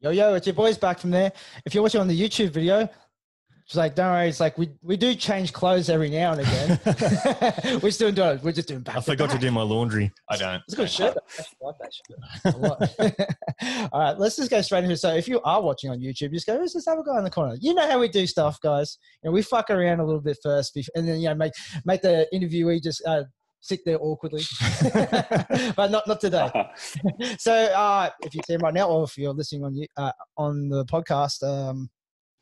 Yo, yo, it's your boys back from there. If you're watching on the YouTube video, She's like, don't worry. It's like we we do change clothes every now and again. we're still doing it. We're just doing back. I forgot back. to do my laundry. I don't. It's a good shirt. I like that shirt. All right, let's just go straight into it. So, if you are watching on YouTube, just go. Who's this other guy in the corner? You know how we do stuff, guys. You know, we fuck around a little bit first, and then you know make make the interviewee just uh, sit there awkwardly. but not not today. so, uh, if you see him right now, or if you're listening on uh, on the podcast. Um,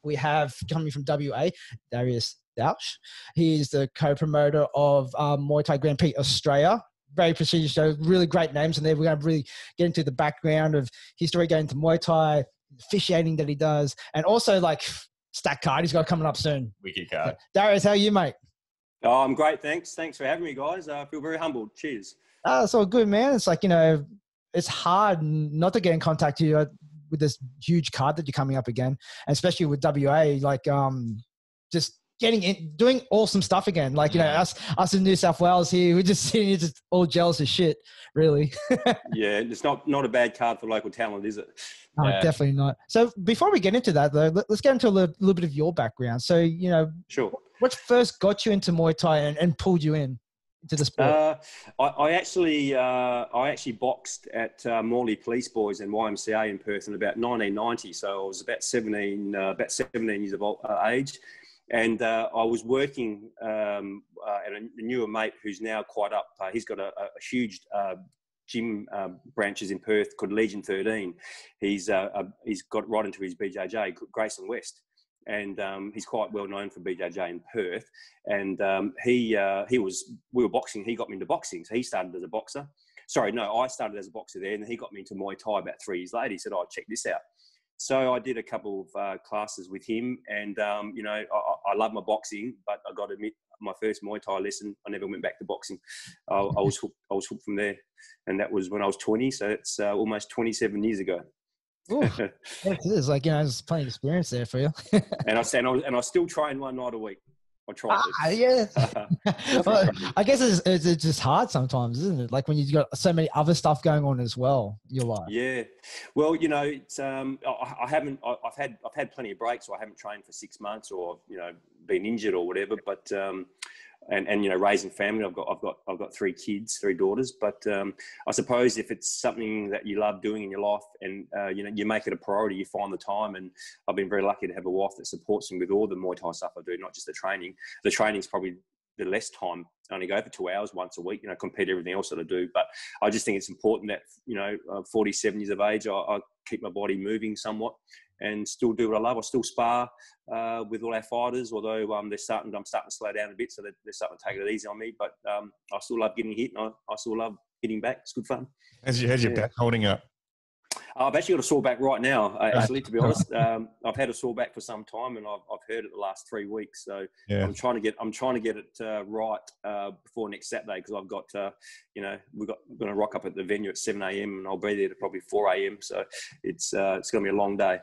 we have coming from WA, Darius Doutch. He is the co-promoter of um, Muay Thai Grand Prix Australia. Very prestigious show, really great names, and then we're going to really get into the background of history, going to Muay Thai, officiating that he does, and also like stack card he's got coming up soon. Wicked card. Darius, how are you, mate? Oh, I'm great. Thanks. Thanks for having me, guys. I feel very humbled. Cheers. Oh, it's all good, man. It's like, you know, it's hard not to get in contact with you with this huge card that you're coming up again, and especially with WA, like um, just getting in, doing awesome stuff again. Like you know, us us in New South Wales here, we're just sitting here just all jealous as shit, really. yeah, it's not not a bad card for local talent, is it? No, yeah. definitely not. So before we get into that, though, let, us get into a little, little, bit of your background. So you know, sure. What first got you into Muay Thai and, and pulled you in? to the sport? Uh, I, I, actually uh, I actually boxed at uh, Morley Police Boys and YMCA in Perth in about 1990. So I was about 17 uh, about 17 years of uh, age, and uh, I was working um, at a newer mate who's now quite up. he's got a, a huge gym uh, branches in Perth called Legion 13. He's uh, uh, he's got right into his BJJ, Grayson West, and um, he's quite well known for BJJ in Perth. And um, he uh, he was we were boxing. He got me into boxing, so he started as a boxer. Sorry, no, I started as a boxer there, and he got me into Muay Thai about three years later. He said, "Oh, check this out." So I did a couple of uh, classes with him, and um, you know, I, I, love my boxing, but I got to admit, my first Muay Thai lesson, I never went back to boxing. I, I was hooked, I was hooked from there, and that was when I was 20. So it's uh, almost 27 years ago. it is like you know, there's plenty of experience there for you. and I and I, and I still train one night a week. I try. Ah, yeah. well, I guess it's, it's, just hard sometimes, isn't it? Like when you've got so many other stuff going on as well. Your life. Yeah. Well, you know, it's um, I, I haven't. I, have had I've had plenty of breaks. So I haven't trained for six months, or you know, been injured or whatever. But um, and and you know raising family i've got i've got i've got three kids three daughters but um, i suppose if it's something that you love doing in your life and uh, you know you make it a priority you find the time and i've been very lucky to have a wife that supports me with all the muay thai stuff i do not just the training the training's probably the less time I only go for two hours once a week, you know, compared to everything else that I do. But I just think it's important that, you know, uh, 47 years of age, I, I, keep my body moving somewhat and still do what I love. I still spar uh, with all our fighters, although um, they're starting. I'm starting to slow down a bit, so they're, they're starting to take it easy on me. But um, I still love getting hit, and I, I still love hitting back. It's good fun. How's your, how's your yeah. back holding up? I've actually got a sore back right now. Actually, to be honest, um, I've had a sore back for some time, and I've, I've heard it the last three weeks. So yeah. I'm trying to get I'm trying to get it uh, right uh, before next Saturday because I've got uh, you know we've got we're going to rock up at the venue at 7 a.m. and I'll be there to probably 4 a.m. So it's uh, it's going to be a long day.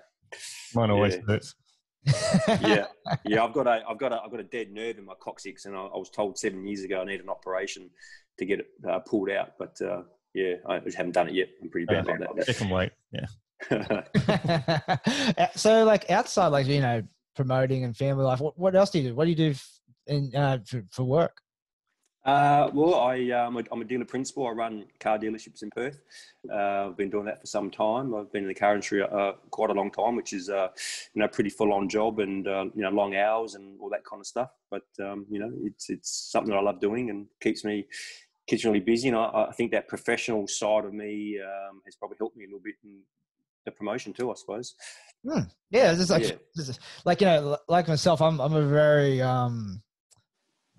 Mine always yeah. hurts. yeah, yeah. I've got a I've got a I've got a dead nerve in my coccyx, and I, I was told seven years ago I need an operation to get it uh, pulled out, but yeah, I just haven't done it yet. I'm pretty bad uh, about that. Second weight, yeah. so, like outside, like you know, promoting and family life, what, what else do you do? What do you do in uh, for, for work? Uh, well, I, um, I'm a dealer principal. I run car dealerships in Perth. Uh, I've been doing that for some time. I've been in the car industry uh, quite a long time, which is uh, you know pretty full on job and uh, you know long hours and all that kind of stuff. But um, you know it's it's something that I love doing and keeps me keeps me really busy. And I, I think that professional side of me um, has probably helped me a little bit in the promotion too, I suppose. Hmm. Yeah, it's like, yeah. like you know, like myself, I'm I'm a very um,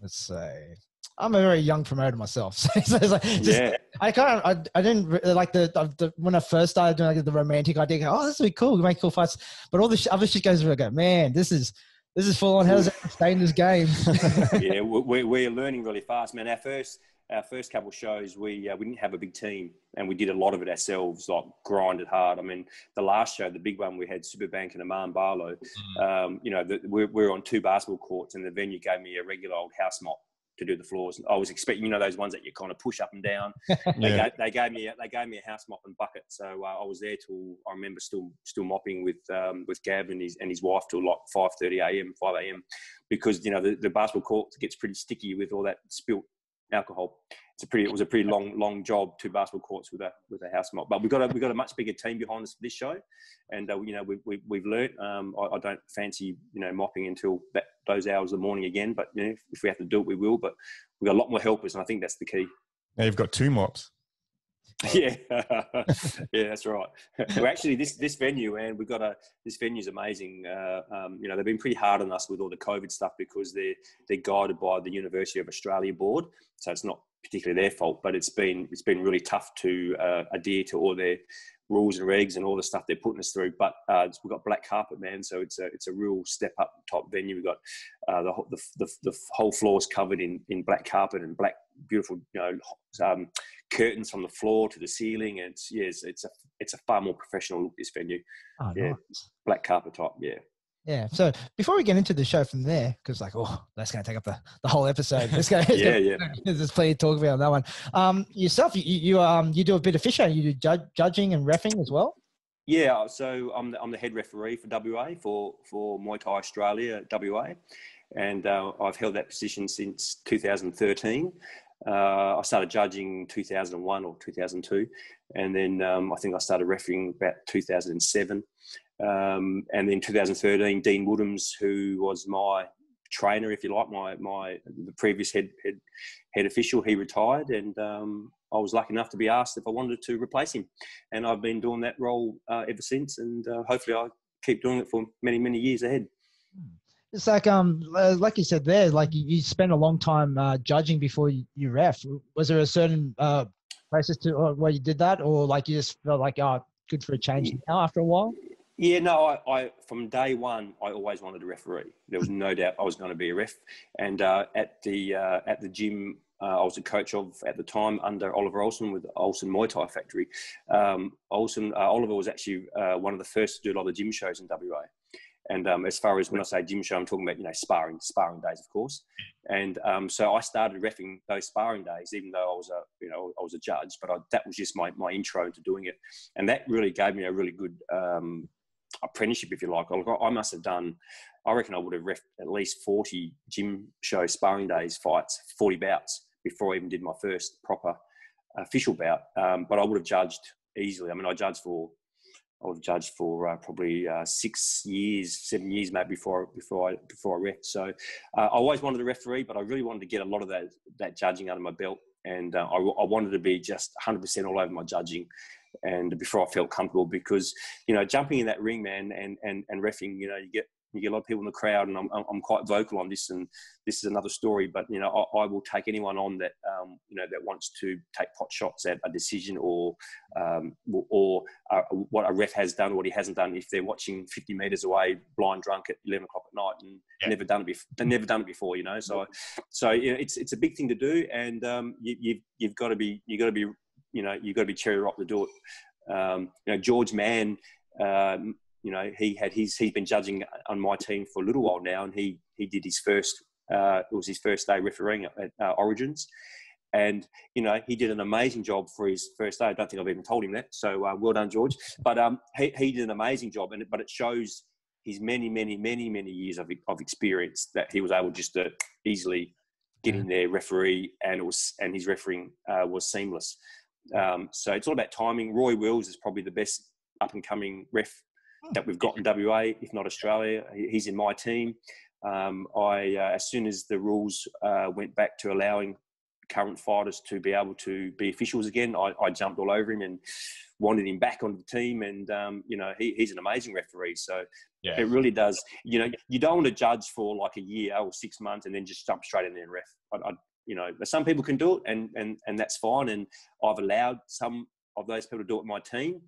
let's say. I'm a very young promoter myself, so it's like, just, yeah. I kind of, I, I didn't like the, the, when I first started doing like the romantic idea. Oh, this would be cool, We make cool fights. But all this other shit goes through. I go, man, this is this is full on. How does that stay in this game? yeah, we're, we're learning really fast, man. Our first our first couple shows, we uh, we didn't have a big team, and we did a lot of it ourselves, like grinded hard. I mean, the last show, the big one, we had Superbank and Aman Barlow. Mm. Um, you know, the, we're, we're on two basketball courts, and the venue gave me a regular old house mop to do the floors. I was expecting, you know, those ones that you kind of push up and down. Yeah. They, gave, they gave me a, they gave me a house mop and bucket, so uh, I was there till I remember still still mopping with um, with Gav and his and his wife till like five thirty a.m. five a.m. because you know the, the basketball court gets pretty sticky with all that spilt alcohol. It's a pretty it was a pretty long long job two basketball courts with a with a house mop. But we've got a we've got a much bigger team behind us for this show, and uh, you know we, we we've learnt. Um, I, I don't fancy you know mopping until that those hours of the morning again, but you know if, if we have to do it, we will. But we've got a lot more helpers, and I think that's the key. Now you've got two mops. yeah, yeah, that's right. Well, actually, this this venue, and we've got a this venue's amazing. Uh, um, you know, they've been pretty hard on us with all the COVID stuff because they're they're guided by the University of Australia board, so it's not particularly their fault, but it's been it's been really tough to uh, adhere to all their rules and regs and all the stuff they're putting us through. But uh, we've got black carpet, man, so it's a it's a real step up top venue. We've got uh, the, whole- the the the whole floor is covered in in black carpet and black beautiful you know um, curtains from the floor to the ceiling. And it's yes, it's a it's a far more professional look this venue. Oh, Yeah. nice. Black carpet top, yeah. Yeah. So before we get into the show from there, because like, oh, that's going to take up the, the whole episode. Go. let's Yeah, yeah. There's plenty to talk about on that one. Um, yourself, you, you um, you do a bit of fishing. You do judge, judging and refing as well. Yeah, so I'm the, I'm the head referee for WA for for Muay Thai Australia WA, and uh, I've held that position since 2013. Uh, I started judging 2001 or 2002, and then um, I think I started refereeing about 2007. Um, and then 2013, Dean Woodhams, who was my trainer, if you like, my my the previous head head, head official, he retired, and um, I was lucky enough to be asked if I wanted to replace him and I've been doing that role uh, ever since. And uh, hopefully, I keep doing it for many, many years ahead. It's like um, uh, like you said there, like you, you spent a long time uh, judging before you, you ref. Was there a certain uh, process to uh, where you did that, or like you just felt like, oh, good for a change now after a while? Yeah, no, I, I from day one, I always wanted to referee. There was no doubt I was going to be a ref. And uh, at the uh, at the gym, uh, I was a coach of at the time under Oliver Olsen with Olsen Muay Thai Factory. Um, Olsen uh, Oliver was actually uh, one of the first to do a lot of gym shows in WA. And um, as far as when I say gym show, I'm talking about you know sparring, sparring days, of course. And um, so I started refing those sparring days, even though I was a you know I was a judge, but I, that was just my my intro into doing it, and that really gave me a really good um, apprenticeship, if you like. I must have done, I reckon I would have ref at least 40 gym show sparring days, fights, 40 bouts before I even did my first proper official bout. Um, but I would have judged easily. I mean, I judged for, I would have judged for uh, probably uh, six years, seven years maybe before before I before I ref. So uh, I always wanted to referee, but I really wanted to get a lot of that that judging of my belt, and uh, I, I wanted to be just 100% all over my judging and before I felt comfortable because you know jumping in that ring man and and and refing you know you get you get a lot of people in the crowd and I'm, I'm quite vocal on this and this is another story but you know I, I will take anyone on that um, you know that wants to take pot shots at a decision or um, or uh, what a ref has done or what he hasn't done if they're watching 50 meters away blind drunk at 11 o'clock at night and Yeah. never done it before never done it before you know so so you know, it's it's a big thing to do and um, you, you've you've got to be you've got to be you know you've got to be cherry ripe to do it um, you know, George Mann, um, you know, he had his he's been judging on my team for a little while now, and he he did his first. Uh, it was his first day refereeing at uh, Origins, and you know he did an amazing job for his first day. I don't think I've even told him that, so uh, well done, George. But um, he he did an amazing job, and but it shows his many, many, many, many years of of experience that he was able just to easily get in there, referee, and it was and his refereeing uh, was seamless. Um, so it's all about timing. Roy Wills is probably the best up and coming ref that we've got in WA, if not Australia. He's in my team. Um, I uh, as soon as the rules uh, went back to allowing current fighters to be able to be officials again, I, I jumped all over him and wanted him back on the team. And um, you know he, he's an amazing referee. So Yeah. it really does. You know you don't want to judge for like a year or six months and then just jump straight in there and ref. I, I, you know, but some people can do it, and and and that's fine. And I've allowed some of those people to do it in my team.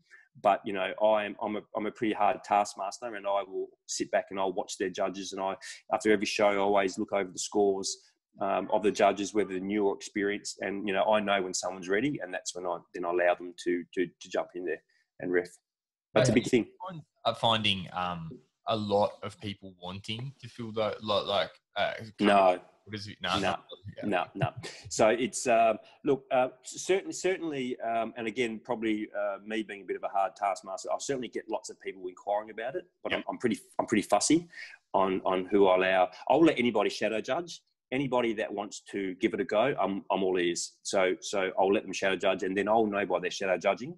But you know, I am I'm a I'm a pretty hard taskmaster, and I will sit back and I'll watch their judges. And I after every show, I always look over the scores um, of the judges, whether they're new or experienced. And you know, I know when someone's ready, and that's when I then I allow them to to to jump in there and ref. That's a big thing. are finding um, a lot of people wanting to feel the like, like uh, No, is it? No, No, no, no. So it's um, look uh, certainly, certainly, um, and again, probably uh, me being a bit of a hard taskmaster, I certainly get lots of people inquiring about it, but I'm, I'm pretty, I'm pretty fussy on on who I allow. I'll let anybody shadow judge. Anybody that wants to give it a go, I'm, I'm all ears. So, so I'll let them shadow judge, and then I'll know by their shadow judging.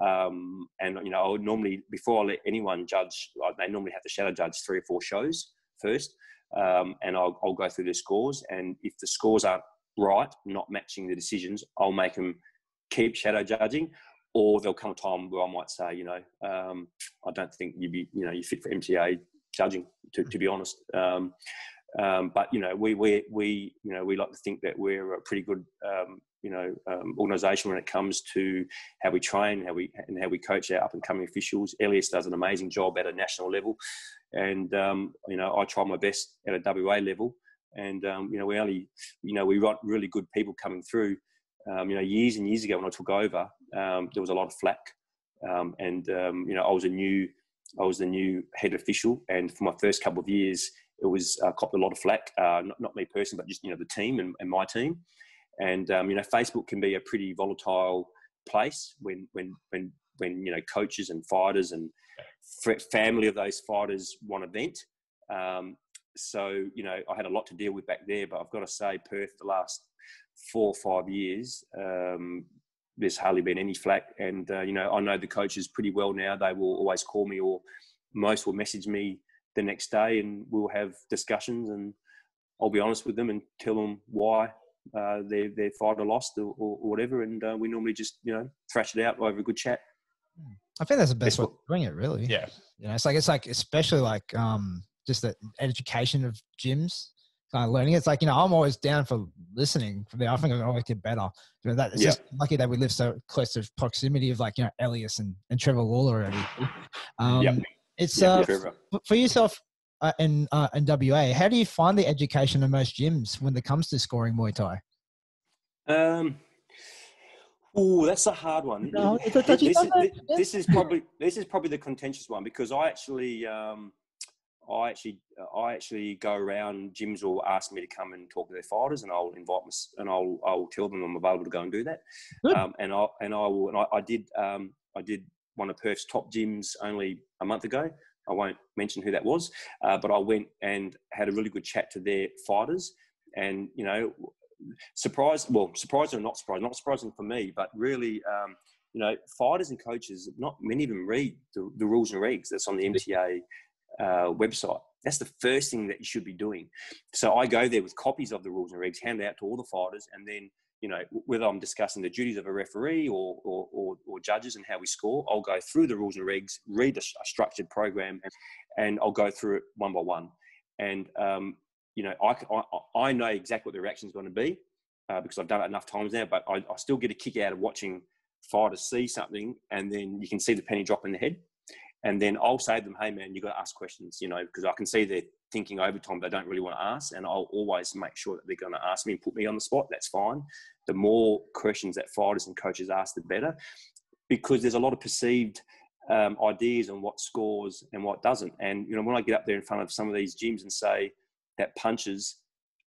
Um, and you know, I'll normally before I let anyone judge, like they normally have to shadow judge three or four shows first um, and I'll, I'll go through the scores. And if the scores aren't right, not matching the decisions, I'll make them keep shadow judging, or there'll come a time where I might say, you know, um, I don't think you'd be, you know, you fit for MTA judging, to, to be honest. Um, um, but you know, we we we you know we like to think that we're a pretty good um, you know um, organisation when it comes to how we train, how we and how we coach our up and coming officials. Elias does an amazing job at a national level, and um, you know I try my best at a WA level. And um, you know we only you know we got really good people coming through. Um, you know years and years ago when I took over, there was a lot of flack, and you know I was a new I was the new head official, and for my first couple of years, it was uh, copped a lot of flack. Uh, not, not me personally, but just you know the team and, and my team. And um, you know, Facebook can be a pretty volatile place when when when when you know coaches and fighters and family of those fighters want to vent. Um, so you know, I had a lot to deal with back there. But I've got to say, Perth, the last four or five years, um, there's hardly been any flack. And uh, you know, I know the coaches pretty well now. They will always call me, or most will message me the next day, and we'll have discussions. And I'll be honest with them and tell them why uh, their their fighter lost or, or, whatever. And uh, we normally just you know thrash it out over a good chat. I think that's the best way to bring it, really. Yeah. You know, it's like it's like especially like um just the education of gyms kind of learning. It's like, you know, I'm always down for listening. For the, I think I can always get better. You know, that, it's yeah. just lucky that we live so close to proximity of like, you know, Elias and, and Trevor Lawler already. Um, yep. It's yep, uh, for yourself uh, in, uh, in WA, how do you find the education in most gyms when it comes to scoring Muay Thai? Um, Oh, that's a hard one. No, it's this, is, this, this, is probably this is probably the contentious one because I actually um, I actually I actually go around. Gyms will ask me to come and talk to their fighters, and I'll invite them, and I'll I'll tell them I'm available to go and do that. Um, and I and I will and I, I did um, I did one of Perth's top gyms only a month ago. I won't mention who that was, uh, but I went and had a really good chat to their fighters, and you know, surprised well, surprising or not surprising, not surprising for me, but really. Um, you know, fighters and coaches, not many of them read the, the rules and regs that's on the MTA uh, website. That's the first thing that you should be doing. So I go there with copies of the rules and regs, hand out to all the fighters, and then you know whether I'm discussing the duties of a referee or or, or, or judges and how we score, I'll go through the rules and regs, read a, a structured program, and, and, I'll go through it one by one. And um, you know I, I, I know exactly what the reaction is going to be uh, because I've done it enough times now. But I, I still get a kick out of watching fighters see something, and then you can see the penny drop in the head and then I'll say to them, "Hey, man, you've got to ask questions," you know, because I can see they're thinking overtime they don't really want to ask, and I'll always make sure that they're going to ask me and put me on the spot. That's fine. The more questions that fighters and coaches ask, the better, because there's a lot of perceived um, ideas on what scores and what doesn't. And you know, when I get up there in front of some of these gyms and say that punches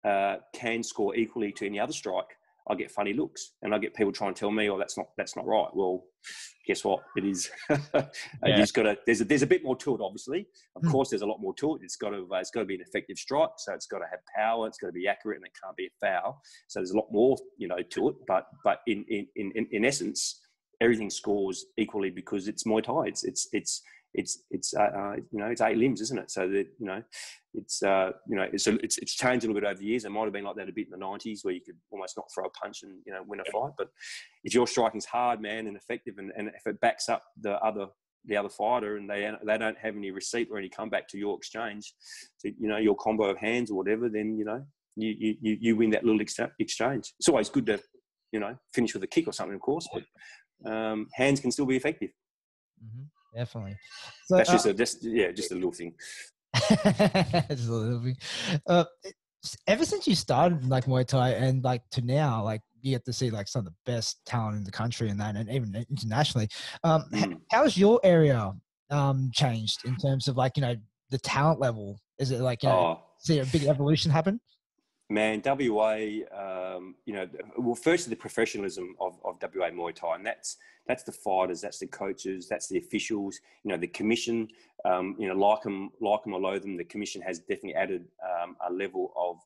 uh, can score equally to any other strike, I get funny looks, and I get people trying to tell me, "Oh, that's not that's not right." Well, guess what? It is. yeah. You've got to. There's a, there's a bit more to it, obviously. Of mm. course, there's a lot more to it. It's got to uh, it's got to be an effective strike, so it's got to have power. It's got to be accurate, and it can't be a foul. So there's a lot more, you know, to it. But but in in in, in essence, everything scores equally because it's Muay Thai. It's it's it's it's it's uh, uh, you know it's eight limbs, isn't it? So that you know it's uh, you know it's, it's it's changed a little bit over the years. It might have been like that a bit in the '90s, where you could almost not throw a punch and you know win a fight. But if your striking's hard, man, and effective, and, and if it backs up the other the other fighter, and they they don't have any receipt or any comeback to your exchange, to you know your combo of hands or whatever, then you know you you you win that little exchange. It's always good to you know finish with a kick or something, of course, but um, hands can still be effective. Mm-hmm definitely. So, That's just uh, a just yeah, just a little thing. just a little thing. Uh, ever since you started like Muay Thai and like to now, like you get to see like some of the best talent in the country and that, and even internationally. Um, mm. how has your area um changed in terms of like you know the talent level? Is it like you know, oh. see a big evolution happen? Man, WA, um, you know, well, firstly, the professionalism of, of WA Muay Thai, and that's that's the fighters, that's the coaches, that's the officials, you know, the commission, um, you know, like them, like them or loathe them, the commission has definitely added um, a level of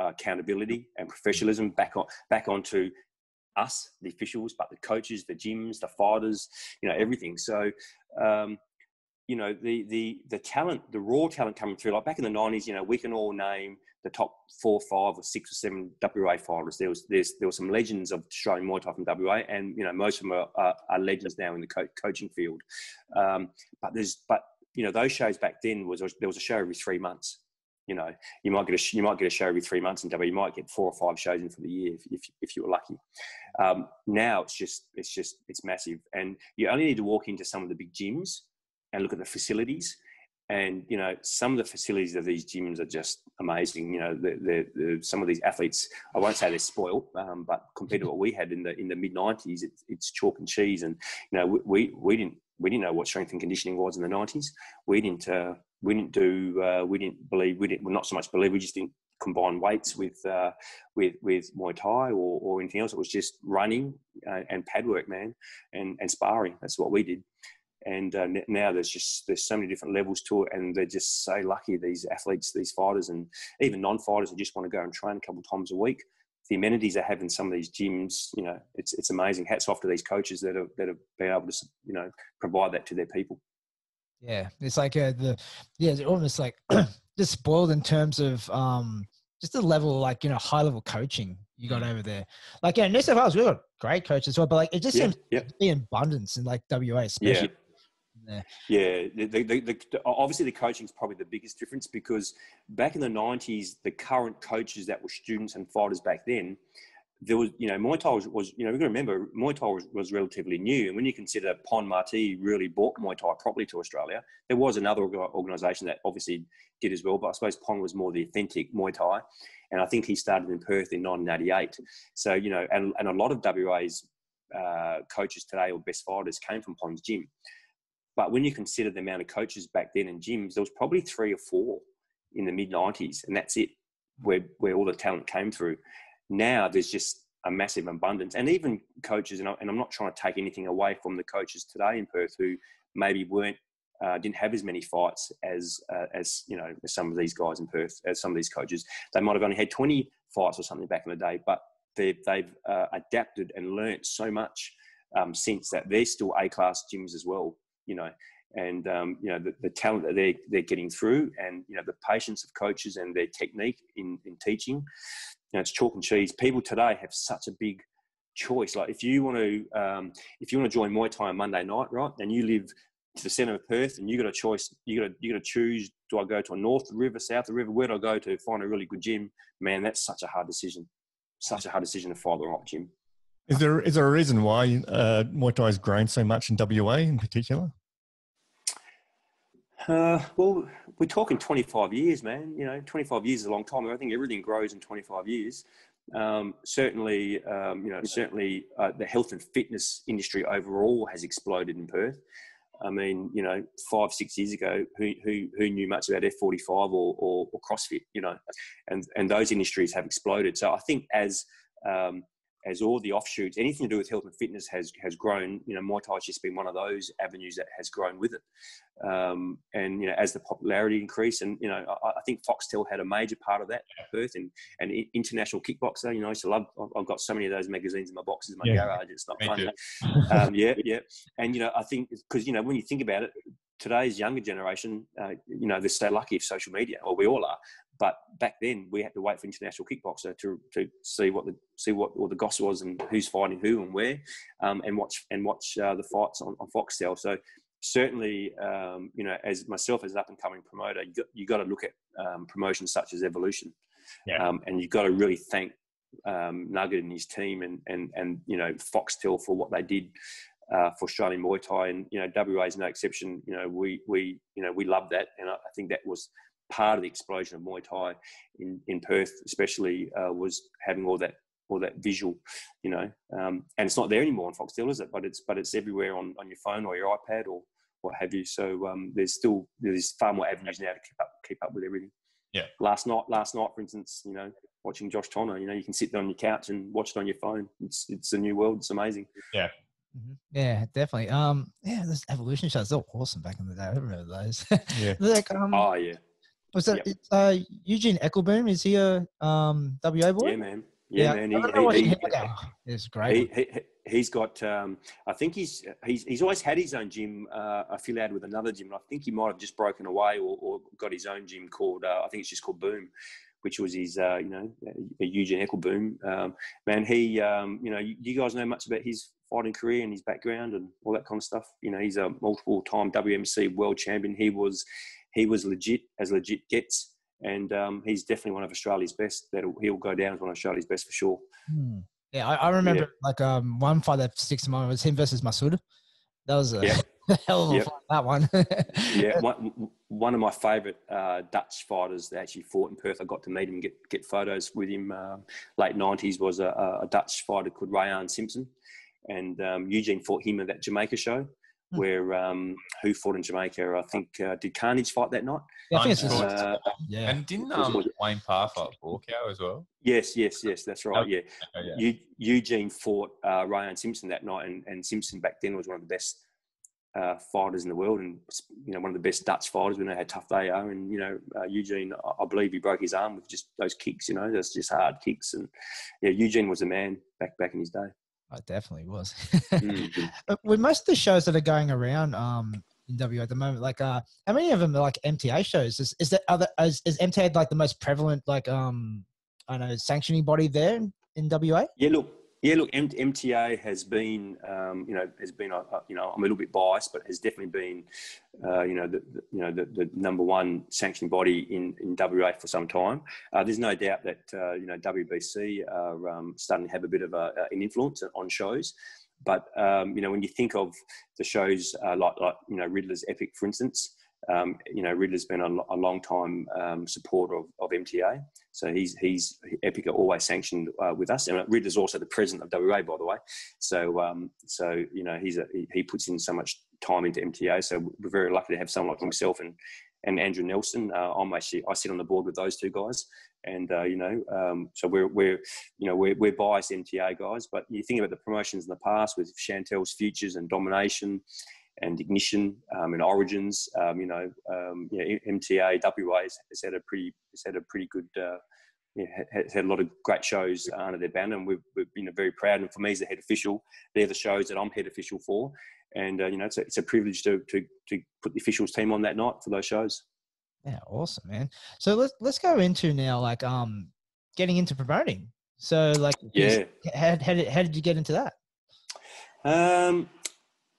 uh, accountability and professionalism back on back onto us, the officials, but the coaches, the gyms, the fighters, you know, everything. So, um, you know, the the the talent, the raw talent coming through. Like back in the nineties, you know, we can all name the top four, five, or six or seven WA fighters. There was there were some legends of Australian Muay Thai from WA, and you know, most of them are, are, are legends now in the co- coaching field. Um, but there's but you know, those shows back then was there was a show every three months you know, you might get a you might get a show every three months in W. You might get four or five shows in for the year if if, if you were lucky. Um, now it's just it's just it's massive, and you only need to walk into some of the big gyms and look at the facilities. And you know, some of the facilities of these gyms are just amazing. You know, the, the, the some of these athletes, I won't say they're spoiled, um, but compared to what we had in the in the mid '90s, it's, it's chalk and cheese. And you know, we we didn't we didn't know what strength and conditioning was in the '90s. We didn't uh, we didn't do uh, we didn't believe we didn't well, not so much believe we just didn't combine weights with uh, with with Muay Thai or, or anything else. It was just running uh, and pad work, man, and and sparring. That's what we did. And uh, now there's just there's so many different levels to it, and they're just so lucky. These athletes, these fighters, and even non-fighters who just want to go and train a couple of times a week. The amenities they have in some of these gyms, you know, it's it's amazing. Hats off to these coaches that have that have been able to, you know, provide that to their people. Yeah, it's like uh, the yeah, almost like just spoiled in terms of um just the level like you know high level coaching you got mm. over there. Like yeah, New South Wales we got great coaches as well, but like it just yeah, seems yeah. to be abundance in like WA, especially. Yeah. Yeah, the, the, the, obviously the coaching is probably the biggest difference because back in the 90s, the current coaches that were students and fighters back then, there was, you know, Muay Thai was, was you know, we've got to remember, Muay Thai was, was, relatively new. And when you consider Pon Marti really brought Muay Thai properly to Australia, there was another organisation that obviously did as well, but I suppose Pon was more the authentic Muay Thai. And I think he started in Perth in 1988. So, you know, and, and a lot of WA's uh, coaches today or best fighters came from Pon's gym. But when you consider the amount of coaches back then in gyms, there was probably three or four in the mid 90s, and that's it, where, where all the talent came through now there's just a massive abundance. And even coaches, and, I, am not trying to take anything away from the coaches today in Perth who maybe weren't, uh, didn't have as many fights as, uh, as, you know, as some of these guys in Perth, as some of these coaches. They might have only had 20 fights or something back in the day, but they've, they've uh, adapted and learnt so much um, since that they're still A-class gyms as well, you know, and um, you know the, the, talent that they're, they're getting through and you know the patience of coaches and their technique in, in teaching you know, it's chalk and cheese. People today have such a big choice. Like if you want to, um, if you want to join Muay Thai on Monday night, right, and you live to the centre of Perth, and you got a choice. You got you got to choose. Do I go to a north river, south the river? Where do I go to find a really good gym? Man, that's such a hard decision. Such a hard decision to find the right gym. Is there is there a reason why uh, Muay Thai has grown so much in WA in particular? Uh, well, we're talking 25 years, man. You know, 25 years is a long time. I think everything grows in 25 years. Um, certainly, um, you know, certainly uh, the health and fitness industry overall has exploded in Perth. I mean, you know, five, six years ago, who, who, who knew much about F45 or, or, or CrossFit, you know, and, and those industries have exploded. So I think as, um, as all the offshoots, anything to do with health and fitness has has grown. You know, Muay Thai has just been one of those avenues that has grown with it. Um, and you know, as the popularity increased, and you know, I, I, think Foxtel had a major part of that birth. and and international kickboxer. You know, I used to love. I've got so many of those magazines in my boxes in my yeah. garage. It's not fun. um, yeah, yeah. And you know, I think because you know when you think about it, today's younger generation, uh, you know, they're so lucky of social media, or we all are. But back then, we had to wait for international kickboxer to, to see what the see what all the goss was and who's fighting who and where, um, and watch and watch uh, the fights on, on Foxtel. So certainly, um, you know, as myself as an up and coming promoter, you got, you got to look at um, promotions such as Evolution, yeah. Um, and you've got to really thank um, Nugget and his team and and and you know Foxtel for what they did uh, for Australian Muay Thai, and you know WA is no exception. You know we we you know we love that, and I, I think that was part of the explosion of Muay Thai in, in Perth, especially, uh, was having all that all that visual, you know. Um, and it's not there anymore on Foxtel, is it? But it's but it's everywhere on, on your phone or your iPad or what have you. So um, there's still there's far more avenues now to keep up keep up with everything. Yeah. Last night, last night, for instance, you know, watching Josh Tonna. You know, you can sit there on your couch and watch it on your phone. It's it's a new world. It's amazing. Mhm. Yeah, definitely. Um, yeah, those evolution shows they're awesome back in the day. I remember those. Yeah. like, um, Oh yeah, was that yep. uh Eugene Ekkelboom? Is he a um WA boy? yeah, man. Yeah, I man. He, he, like, oh, it's great. he, he, he's got. Um, I think he's he's he's always had his own gym uh, affiliated with another gym. And I think he might have just broken away or, or got his own gym called. Uh, I think it's just called Boom, which was his. Uh, you know, uh, Eugene Ekkelboom. Um, man, he. Um, you know, you, you guys know much about his fighting career and his background and all that kind of stuff. You know, he's a multiple-time WMC world champion. He was he was legit as legit gets. And um, he's definitely one of Australia's best. That he'll go down as one of Australia's best for sure. Hmm. Yeah, I, I remember like um one fight that sticks to my mind was him versus Masood. That was a Yeah. hell of a Yeah. fight. That one. yeah, one, one of my favourite uh, Dutch fighters that actually fought in Perth. I got to meet him, and get get photos with him. Uh, late nineties was a, a Dutch fighter called Rayan Simpson, and um, Eugene fought him at that Jamaica show. Hmm. Where um, who fought in Jamaica? I think uh, did Carnage fight that night? Yeah, I think it's Nice just, choice. Uh, yeah. And didn't Was- um, was- Wayne Parr fight Borkow as well? yes, yes, yes. That's right. Yeah, Oh, yeah. Eugene fought uh, Ryan Simpson that night, and, and Simpson back then was one of the best uh, fighters in the world, and you know one of the best Dutch fighters. We know how tough they are, and you know uh, Eugene, I- I believe he broke his arm with just those kicks. You know, those just hard kicks, and yeah, Eugene was a man back back in his day. I definitely was. Mm. But with most of the shows that are going around um in W at the moment, like uh how many of them are like MTA shows? Is is that other is, is MTA like the most prevalent like um I don't know sanctioning body there in, in WA? Yeah, look, yeah, look. M- MTA has been, um, you know, has been, uh, uh, you know, I'm a little bit biased, but has definitely been, uh, you know, the, the you know the, the number one sanctioning body in, in WA for some time. Uh, there's no doubt that uh, you know WBC are um, starting to have a bit of a, an influence on shows. But um, you know, when you think of the shows like, like you know Riddler's Epic, for instance, um, you know Riddler's been a, a long time um, supporter of, of MTA. So he's he's Epic are always sanctioned uh, with us, and Riddler's also the president of WA, by the way. So um, so you know he's a, he- puts in so much time into MTA. So we're very lucky to have someone like himself and and Andrew Nelson. Uh, I'm actually I sit on the board with those two guys, and uh, you know um, so we're we're you know we're we're biased MTA guys. But you think about the promotions in the past with Chantel's Futures and Domination. And ignition um, and origins, um, you know, um, you know, MTA WA has, had a pretty has had a pretty good uh, yeah, ha- has had a lot of great shows uh, under their banner, and we've, we've been very proud. And for me, as the head official, they're the shows that I'm head official for, and uh, you know, it's a, it's a privilege to, to to put the officials team on that night for those shows. Yeah, awesome, man. So let's let's go into now like um getting into promoting. So like Yeah. how, how, did, how did you get into that? Um,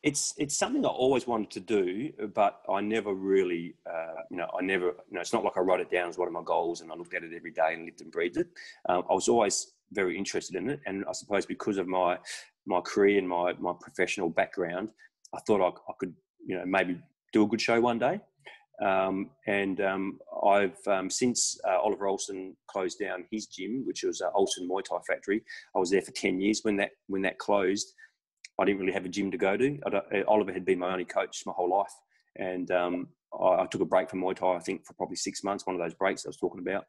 it's it's something I always wanted to do, but I never really, uh, you know, I never, you know, it's not like I wrote it down as one of my goals and I looked at it every day and lived and breathed it. Um, I was always very interested in it, and I suppose because of my my career and my my professional background, I thought I, I could, you know, maybe do a good show one day. Um, and um, I've um, since uh, Oliver Olsen closed down his gym, which was uh, Olsen Muay Thai Factory. I was there for ten years. When that when that closed, I didn't really have a gym to go to. Uh, Oliver had been my only coach my whole life, and um, I, I took a break from Muay Thai. I think for probably six months, one of those breaks I was talking about.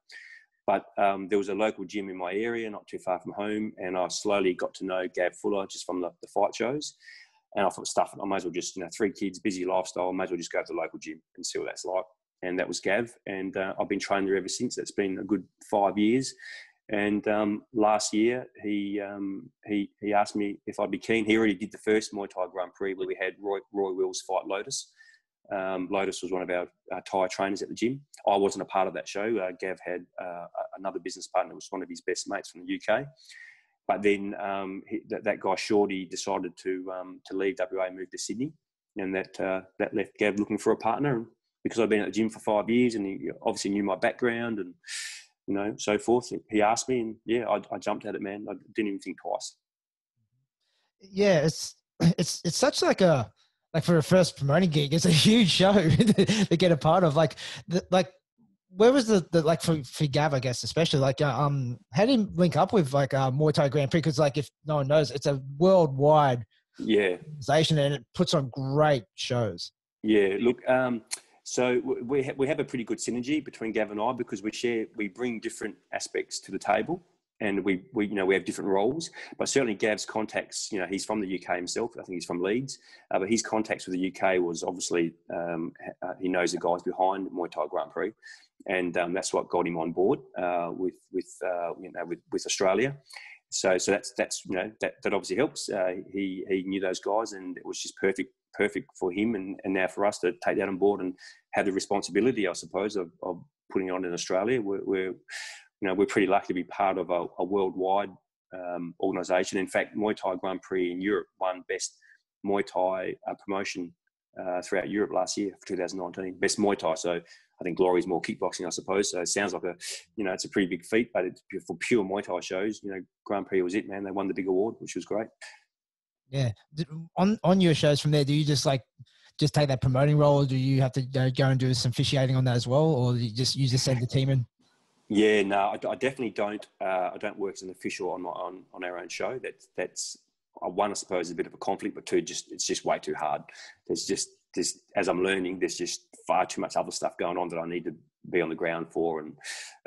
But um, there was a local gym in my area, not too far from home, and I slowly got to know Gav Fuller just from the, the fight shows. And I thought, stuff, I might as well just, you know, three kids, busy lifestyle, I might as well just go to the local gym and see what that's like. And that was Gav. And uh, I've been training there ever since. That's been a good five years. And um, last year, he, um, he he asked me if I'd be keen. He already did the first Muay Thai Grand Prix where we had Roy, Roy Wills fight Lotus. Um, Lotus was one of our uh, Thai trainers at the gym. I wasn't a part of that show. Uh, Gav had uh, another business partner, was one of his best mates from the UK. But then um, he, that, that guy Shorty decided to um, to leave WA move to Sydney, and that uh, that left Gav looking for a partner. Because I'd been at the gym for five years, and he obviously knew my background and you know so forth, he asked me, and yeah, I, I jumped at it, man. I didn't even think twice. Yeah, it's it's it's such like a like for a first promoting gig, it's a huge show to get a part of. Like the, like where was the, the like for, for Gav, I guess, especially like uh, um how did he link up with like uh, Muay Thai Grand Prix? Because like if no one knows, it's a worldwide Yeah, organization and it puts on great shows. Yeah, look, um, So we ha- we have a pretty good synergy between Gav and I because we share we bring different aspects to the table. And we, we, you know, we have different roles, but certainly Gav's contacts, you know, he's from the UK himself. I think he's from Leeds, uh, but his contacts with the UK was obviously um, uh, he knows the guys behind Muay Thai Grand Prix, and um, that's what got him on board uh, with with uh, you know with, with Australia. So so that's that's you know that, that obviously helps. Uh, he he knew those guys, and it was just perfect perfect for him, and, and now for us to take that on board and have the responsibility, I suppose, of, of putting it on in Australia. We're, we're you know we're pretty lucky to be part of a, a worldwide um, organisation. In fact, Muay Thai Grand Prix in Europe won best Muay Thai uh, promotion uh, throughout Europe last year for 2019. Best Muay Thai. So I think Glory is more kickboxing, I suppose. So it sounds like a, you know, it's a pretty big feat. But it's, for pure Muay Thai shows, you know, Grand Prix was it, man. They won the big award, which was great. Yeah. On on your shows from there, do you just like just take that promoting role, or do you have to go and do some officiating on that as well, or do you just use the send the team in? Yeah, no, I, I definitely don't. Uh, I don't work as an official on my on, on our own show. That's that's one, I suppose, is a bit of a conflict, but two, just it's just way too hard. There's just there's as I'm learning, there's just far too much other stuff going on that I need to be on the ground for, and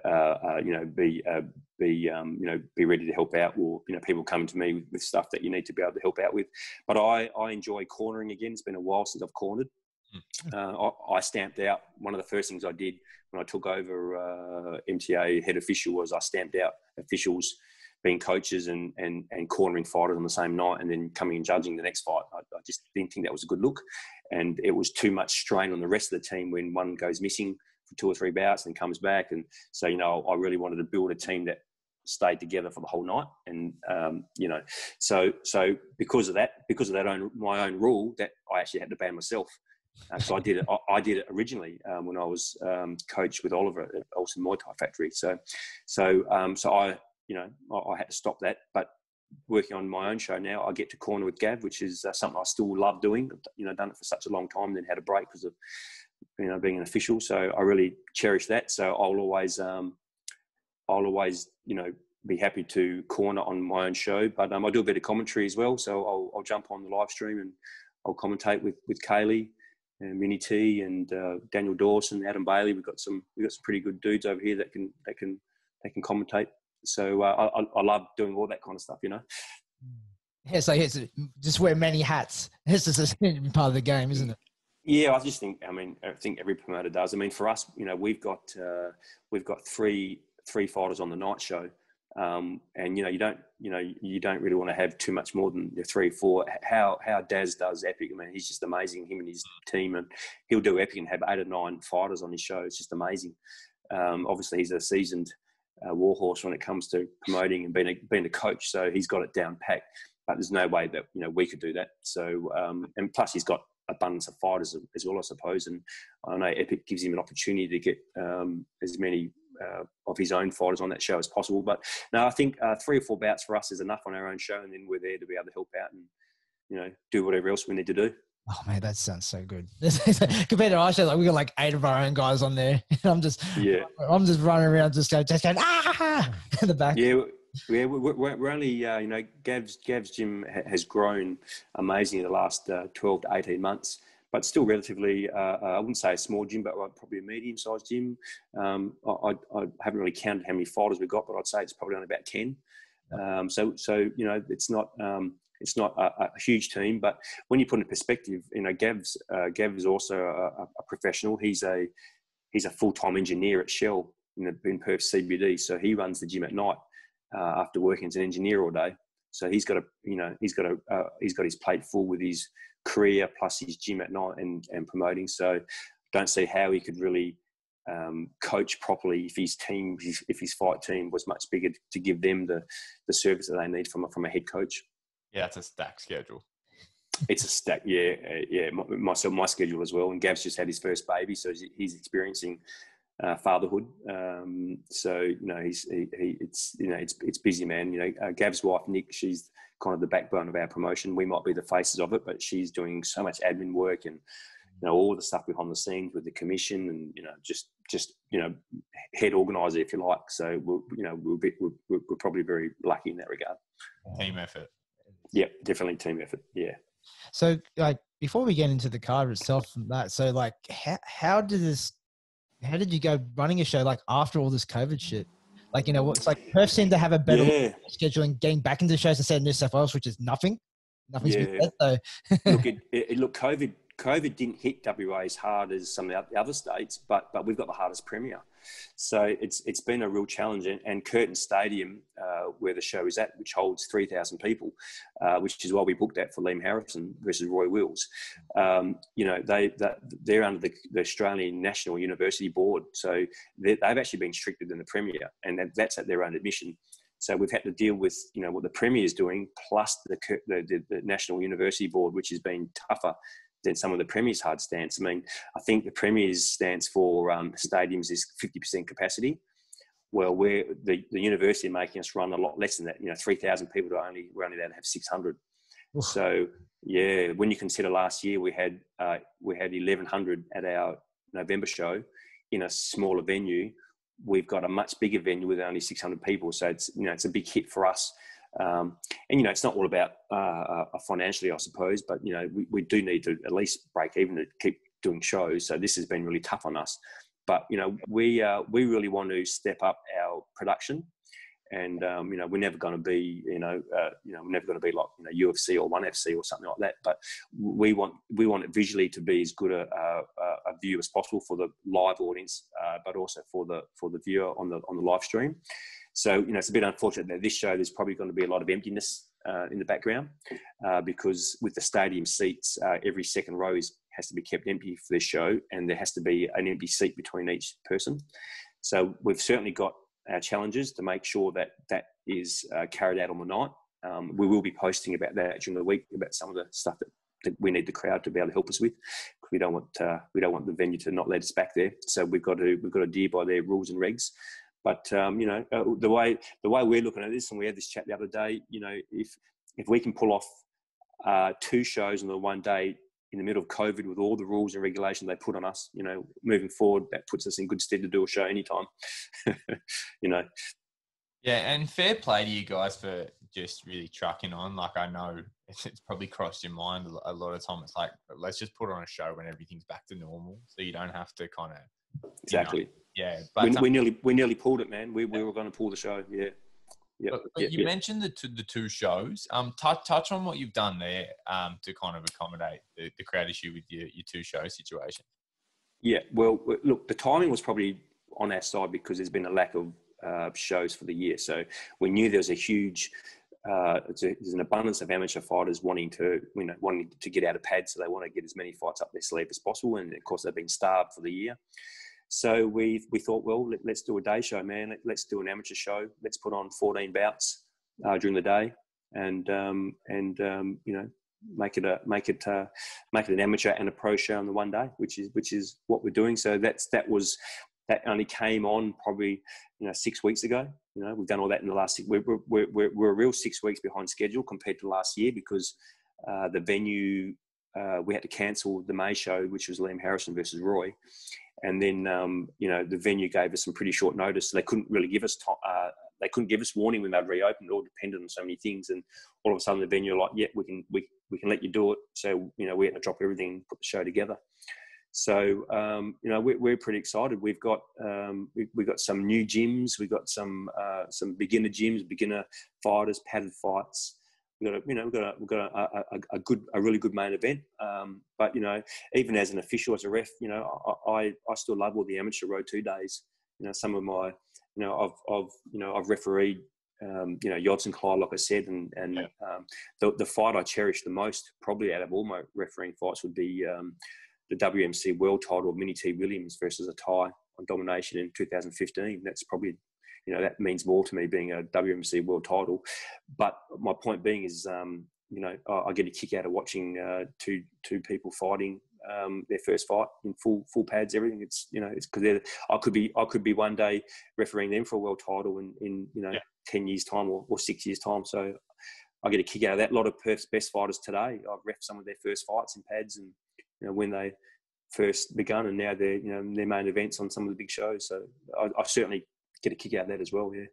uh, uh, you know, be uh, be um, you know, be ready to help out, or you know, people coming to me with, with, stuff that you need to be able to help out with. But I I enjoy cornering again. It's been a while since I've cornered. Hmm. Uh, I, I, stamped out one of the first things I did when I took over uh, MTA head official was I stamped out officials being coaches and, and, and cornering fighters on the same night and then coming and judging the next fight. I, I, just didn't think that was a good look. And it was too much strain on the rest of the team when one goes missing for two or three bouts and comes back. And so, you know, I really wanted to build a team that stayed together for the whole night. And, um, you know, so, so because of that, because of that own, my own rule that I actually had to ban myself. Uh, so I did it. I, I did it originally um, when I was um, coach with Oliver at Olsen Muay Thai Factory. So, so, um, so I, you know, I, I, had to stop that. But working on my own show now, I get to corner with Gav, which is uh, something I still love doing. You know, done it for such a long time, then had a break because of you know being an official. So I really cherish that. So I'll always, um, I'll always, you know, be happy to corner on my own show. But um, I do a bit of commentary as well. So I'll, I'll jump on the live stream and I'll commentate with with Kaylee. And Minnie T and uh, Daniel Dawson, Adam Bailey. We've got some we've got some pretty good dudes over here that can that can they can commentate so uh, I, I love doing all that kind of stuff, you know. It's like it's just wear many hats. This is part of the game, isn't it? Yeah, I just think. I mean, I think every promoter does. I mean, for us, you know, we've got uh, we've got three three fighters on the night show, um, and you know, you don't you know you don't really want to have too much more than three four. How how Daz does Epic. I mean, he's just amazing. Him and his team, and he'll do Epic and have eight or nine fighters on his show. It's just amazing. Um, obviously, he's a seasoned uh, warhorse when it comes to promoting and being a, being a coach. So he's got it down packed. But there's no way that you know we could do that. So um, and plus he's got abundance of fighters as well, I suppose. And I know Epic gives him an opportunity to get um, as many uh, of his own fighters on that show as possible. But no, I think uh, three or four bouts for us is enough on our own show, and then we're there to be able to help out and you know do whatever else we need to do. Oh man, that sounds so good. Compared to our show, like we got like eight of our own guys on there. and I'm just yeah, I'm just running around, just going, just going ah in the back. Yeah, yeah, we're, we're only uh, you know Gav's Gav's gym has grown amazingly in the last uh, 12 to 18 months, but still relatively. Uh, uh I wouldn't say a small gym, but probably a medium-sized gym. Um, I, I, haven't really counted how many fighters we've got, but I'd say it's probably only about 10. Um, so so you know it's not. Um, it's not a, a, huge team, but when you put in perspective, you know, Gav's uh, Gav is also a, a, professional. He's a he's a full time engineer at Shell in, the, in Perth CBD, so he runs the gym at night uh, after working as an engineer all day. So he's got a you know he's got a uh, he's got his plate full with his career plus his gym at night and and promoting. So don't see how he could really um, coach properly if his team if his fight team was much bigger to give them the the service that they need from a, from a head coach. Yeah, it's a stack schedule. It's a stack, yeah, uh, yeah. Myself, my, my schedule as well. And Gav's just had his first baby, so he's experiencing uh, fatherhood. Um, so you know, he's he, he, it's you know it's it's busy, man. You know, uh, Gav's wife Nick, she's kind of the backbone of our promotion. We might be the faces of it, but she's doing so much admin work and you know all the stuff behind the scenes with the commission and you know just just you know head organizer if you like. So we're you know we're, bit, we're, we're probably very lucky in that regard. Team effort. Yeah, definitely team effort. Yeah. So, like, before we get into the card itself, and that so like how how did this? How did you go running a show like after all this COVID shit? Like you know, it's like Perth seemed to have a better Yeah. scheduling, getting back into shows instead of New South Wales, which is nothing. Nothing's been Yeah. said, so look, it, it, look, COVID, COVID didn't hit WA as hard as some of the other states, but but we've got the hardest premier, so it's it's been a real challenge. And, and Curtin Stadium, uh, where the show is at, which holds three thousand people, uh, which is why we booked that for Liam Harrison versus Roy Wills. Um, you know, they that, they're under the, the Australian National University Board, so they- they've actually been stricter than the premier, and that, that's at their own admission. So we've had to deal with you know what the premier is doing, plus the, the, the National University Board, which has been tougher than some of the premier's hard stance. I mean, I think the premier's stance for um, stadiums is fifty percent capacity. Well, we're the, the university making us run a lot less than that. You know, three thousand people to only we're only allowed to have six hundred. Oof. So yeah, when you consider last year we had uh, we had eleven hundred at our November show in a smaller venue. We've got a much bigger venue with only six hundred people. So it's you know it's a big hit for us. Um, and you know it's not all about uh, uh, financially, I suppose, but you know we, we do need to at least break even to keep doing shows. So this has been really tough on us. But you know we uh, we really want to step up our production and um, you know we're never going to be you know uh, you know we're never going to be like you know UFC or One FC or something like that. But we want we want it visually to be as good a, a, a view as possible for the live audience, uh, but also for the for the viewer on the on the live stream. So you know it's a bit unfortunate that this show there's probably going to be a lot of emptiness uh, in the background uh, because with the stadium seats, uh, every second row is, has to be kept empty for this show, and there has to be an empty seat between each person. So we've certainly got our challenges to make sure that that is uh, carried out on the night. Um, we will be posting about that during the week about some of the stuff that, that we need the crowd to be able to help us with. We don't want uh, we don't want the venue to not let us back there. So we've got to we've got to adhere by their rules and regs. But um, you know uh, the way the way we're looking at this, and we had this chat the other day. You know if if we can pull off uh, two shows on the one day in the middle of COVID with all the rules and regulations they put on us, you know, moving forward, that puts us in good stead to do a show anytime. you know, Yeah, and fair play to you guys for just really trucking on. Like I know it's, probably crossed your mind a a lot of time. It's like let's just put on a show when everything's back to normal, so you don't have to kind of exactly. Yeah. But we, um, we nearly we nearly pulled it, man. We, we were going to pull the show. Yeah, yeah. You yeah. mentioned the two, the two shows. Um, touch touch on what you've done there. Um, to kind of accommodate the, the crowd issue with your, your two show situation. Yeah, well, look, the timing was probably on our side because there's been a lack of uh, shows for the year. So we knew there was a huge, uh, it's a, there's an abundance of amateur fighters wanting to, you know, wanting to get out of pads. So they want to get as many fights up their sleeve as possible. And of course, they've been starved for the year. So we we thought, well, let, us do a day show, man. Let, let's do an amateur show. Let's put on 14 bouts uh, during the day, and um, and um, you know make it a make it uh, make it an amateur and a pro show on the one day, which is which is what we're doing. So that's that was that only came on probably you know six weeks ago. You know we've done all that in the last. We're we're we're, we're a real six weeks behind schedule compared to last year because uh, the venue uh, we had to cancel the May show, which was Liam Harrison versus Roy. And then, um, you know, the venue gave us some pretty short notice. So they couldn't really give us time. Uh, they couldn't give us warning when they'd reopened. It all depended on so many things. And all of a sudden, the venue were like, "Yeah, we can, we, we can let you do it." So, you know, we had to drop everything and put the show together. So, um, you know, we're, we're pretty excited. We've got um, we, we've got some new gyms. We've got some uh, some beginner gyms, beginner fighters, padded fights. We've got a, you know, we've got a, we've got a, a, a good, a really good main event. Um, but you know, even as an official, as a ref, you know, I, I, I still love all the amateur road two days. You know, some of my, you know, I've, I've, you know, I've refereed, um, you know, Yodsanklai, like I said, and and Yeah. um, the the fight I cherish the most, probably out of all my refereeing fights, would be um, the WMC World Title of Minnie T Williams versus a tie on domination in 2015. That's probably you know that means more to me being a WMC world title. But my point being is, um, you know, I, I get a kick out of watching uh, two two people fighting um, their first fight in full full pads, everything. It's you know, it's because I could be I could be one day refereeing them for a world title in in you know Yeah. ten years time or, or six years time. So I get a kick out of that. A lot of Perth's best fighters today, I've ref some of their first fights in pads, and you know when they first begun, and now they're you know their main events on some of the big shows. So I, I certainly get a kick out of that as well. Yeah.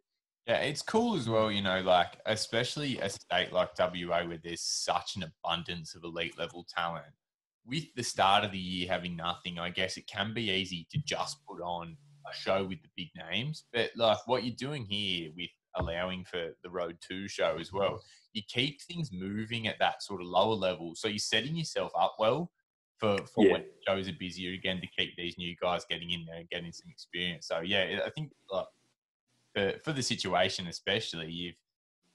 Yeah, it's cool as well, you know, like especially a state like WA where there's such an abundance of elite level talent. with the start of the year having nothing, I guess it can be easy to just put on a show with the big names. But like what you're doing here with allowing for the Road 2 show as well, you keep things moving at that sort of lower level. So you're setting yourself up well for, for Yeah. when shows are busier again to keep these new guys getting in there and getting some experience. So yeah, I think like for, for the situation especially, you've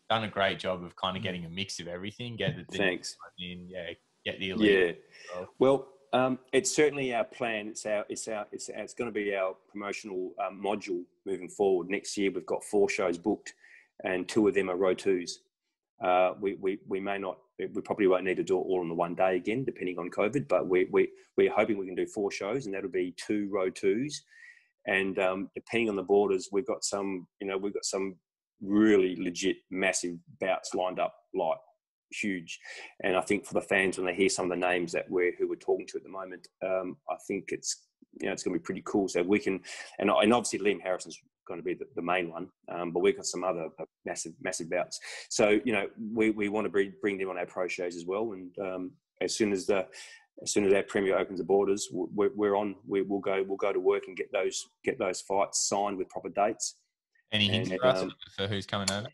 done a great job of kind of getting a mix of everything. Get the, Thanks. in, yeah, get the elite. Yeah. well. Well, um, it's certainly our plan. It's our, it's our, it's, our, it's going to be our promotional um, module moving forward. Next year, we've got four shows booked, and two of them are row twos. Uh, we, we, we may not, we probably won't need to do it all in the one day again, depending on COVID. But we, we, we're hoping we can do four shows, and that'll be two row twos. And um, depending on the borders, we've got some, you know, we've got some really legit massive bouts lined up, like huge. And I think for the fans, when they hear some of the names that we're who we're talking to at the moment, um, I think it's you know it's going to be pretty cool. So we can, and, and obviously Liam Harrison's going to be the, the main one, um, but we've got some other uh, massive massive bouts. So you know we, we want to bring bring them on our pro shows as well. And um, as soon as the as soon as our premier opens the borders, we're, we're on. We, we'll go. We'll go to work and get those get those fights signed with proper dates. Any hints And, for us um, for who's coming over?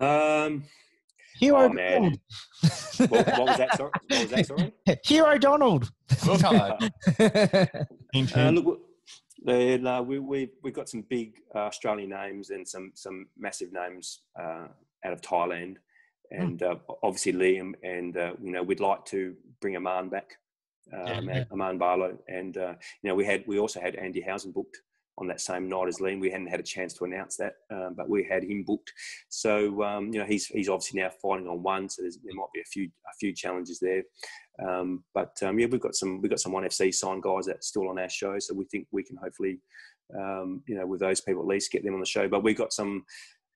Um, Hero Oh, man. Donald. what, what was that? Sorry, what was that? Sorry. Hero Donald. We'll come over. Uh, look, then, uh, we, we, we've got some big uh, Australian names and some, some massive names uh, out of Thailand. And uh, obviously Liam, and uh, you know we'd like to bring Aman back, uh, Yeah. Aman- Aman Barlow, and uh, you know we had we also had Andy Housen booked on that same night as Liam. We hadn't had a chance to announce that, um, but we had him booked. So um, you know he's he's obviously now fighting on one, so there's, there might be a few a few challenges there. Um, but um, yeah, we've got some we've got some one FC signed guys that's still on our show, so we think we can hopefully, um, you know, with those people at least get them on the show. But we've got some,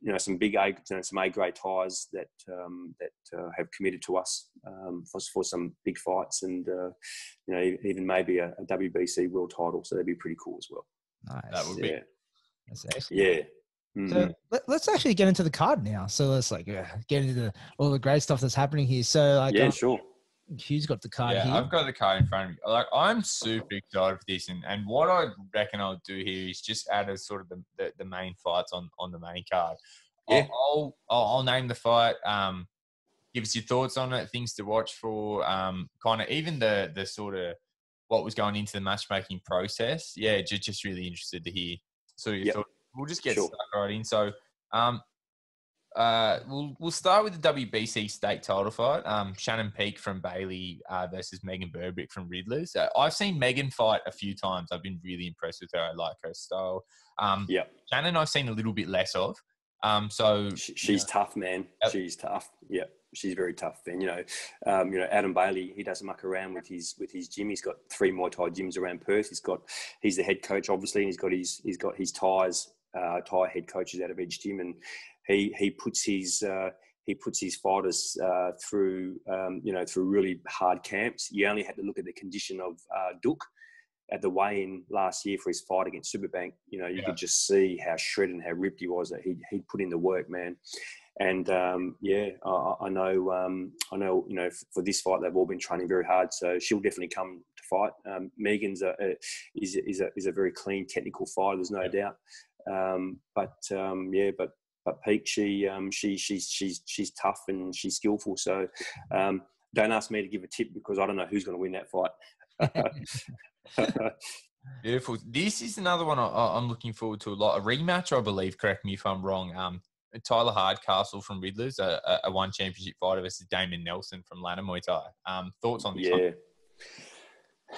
you know, some big A, you know, some A grade ties that um, that uh, have committed to us um, for, for some big fights, and uh, you know, even maybe a, a WBC world title. So that'd be pretty cool as well. Nice. That would be Yeah, That's excellent. yeah. So let, us actually get into the card now. So let's like uh, get into the, all the great stuff that's happening here. So like, yeah, um, sure. Hugh's got the card yeah, here. I've got the card in front of me. Like, I'm super excited for this, and, and what I reckon I'll do here is just add as sort of the, the, the main fights on, on the main card. Yeah. I'll, I'll I'll name the fight. Um, give us your thoughts on it, things to watch for. Um, kind of even the the sort of what was going into the matchmaking process. Yeah, just just really interested to hear. So your Yep. thoughts. We'll just get Sure. stuck right in. So, um, uh, we'll we'll start with the WBC state title fight. Um, Shannon Peak from Bailey uh, versus Megan Burbrick from Riddlers. Uh, I've seen Megan fight a few times. I've been really impressed with her. I like her style. Um, Yep. Shannon, I've seen a little bit less of. Um, so She, she's tough, man. Yep. She's tough. Yeah, she's very tough. And you know, um, you know, Adam Bailey, he doesn't muck around with his with his gym. He's got three Muay Thai gyms around Perth. He's got he's the head coach, obviously, and he's got his he's got his ties uh, Thai head coaches out of each gym, and he he puts his uh, he puts his fighters uh, through um, you know through really hard camps. You only had to look at the condition of uh, Duke at the weigh-in last year for his fight against Superbank. You know, you Yeah. could just see how shredded and how ripped he was. That he he put in the work, man. And um, yeah, I, I know. Um, I know. You know, for this fight, they've all been training very hard. So she'll definitely come to fight. Um, Megan's a, a, is a- is a is a very clean technical fighter. There's no doubt. Um, but um, yeah, but but Pete, she um, she she's she's she's tough and she's skillful. So um, don't ask me to give a tip because I don't know who's going to win that fight. Beautiful. This is another one I, I'm looking forward to a lot. A rematch, I believe. Correct me if I'm wrong. Um, Tyler Hardcastle from Riddlers, a, a- one championship fighter versus Damon Nelson from Lana Muay Thai. Um, thoughts on this? one? Yeah.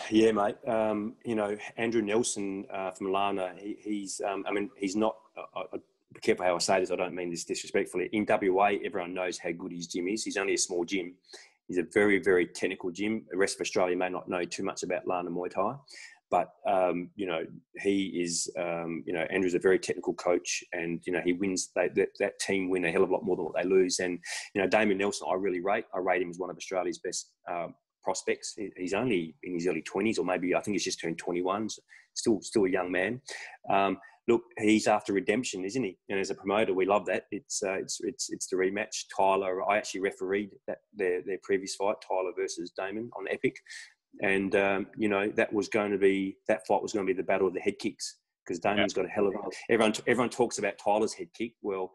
Yeah, mate. Um, you know, Andrew Nelson uh, from Lana, he, he's, um, I mean, he's not, I, I, careful how I say this, I don't mean this disrespectfully. In WA, everyone knows how good his gym is. He's only a small gym. He's a very, very technical gym. The rest of Australia may not know too much about Lana Muay Thai. But, um, you know, he is, um, you know, Andrew's a very technical coach and, you know, he wins, they, that, that team win a hell of a lot more than what they lose. And, you know, Damien Nelson, I really rate. I rate him as one of Australia's best um, prospects. He's only in his early twenties, or maybe I think he's just turned twenty-one. So still, still a young man. Um, look, he's after redemption, isn't he? And as a promoter, we love that. It's uh, it's it's it's the rematch. Tyler, I actually refereed that their their previous fight, Tyler versus Damon on Epic. and um, you know that was going to be that fight was going to be the battle of the head kicks because Damien's got a hell of a everyone everyone talks about Tyler's head kick. Well,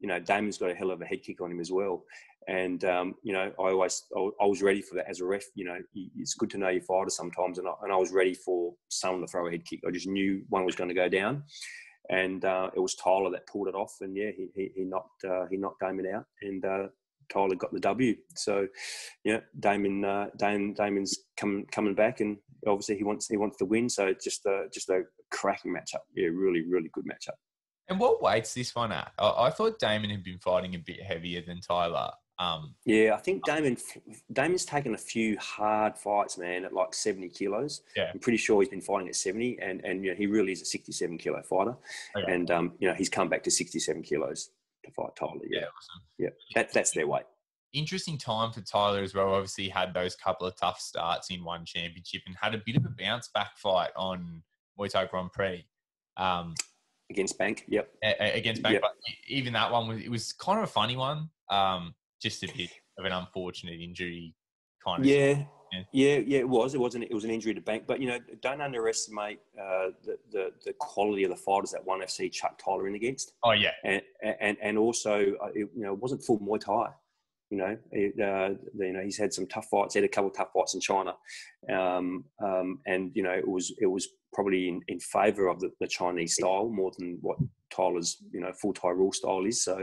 you know Damon's got a hell of a head kick on him as well. And um, you know, I always I was ready for that as a ref. You know, it's good to know your fighter sometimes, and I, and I was ready for someone to throw a head kick. I just knew one was going to go down, and uh, it was Tyler that pulled it off. And yeah, he he, he knocked uh, he knocked Damien out, and uh, Tyler got the W. So yeah, Damien uh, Damien Damien's coming coming back, and obviously he wants he wants to win. So just a, just a cracking matchup. Yeah, really really good matchup. And what weight's this one at? I thought Damon had been fighting a bit heavier than Tyler. Um, yeah, I think Damien Damien's taken a few hard fights, man, at like seventy kilos. Yeah, I'm pretty sure he's been fighting at seventy, and and you know, he really is a sixty-seven kilo fighter, okay. and um, you know he's come back to sixty-seven kilos to fight Tyler. Yeah, yeah, awesome. yeah. That, that's their weight. Interesting time for Tyler as well. Obviously, had those couple of tough starts in one championship and had a bit of a bounce back fight on Muay Thai Grand Prix. Um, against Bank, yep. A, against Bank, yep. but even that one was it was kind of a funny one. Um, just a bit of an unfortunate injury kind of yeah. yeah. yeah yeah it was. It wasn't it was an injury to bank. But you know don't underestimate uh, the, the the quality of the fighters that one fc chuck tyler in against. Oh yeah. And and and also uh, it, you know it wasn't full muay thai you know, it, uh, you know, he's had some tough fights. He had a couple of tough fights in China, um, um, and you know, it was it was probably in, in favour of the, the, Chinese style more than what Tyler's you know full Thai rule style is. So,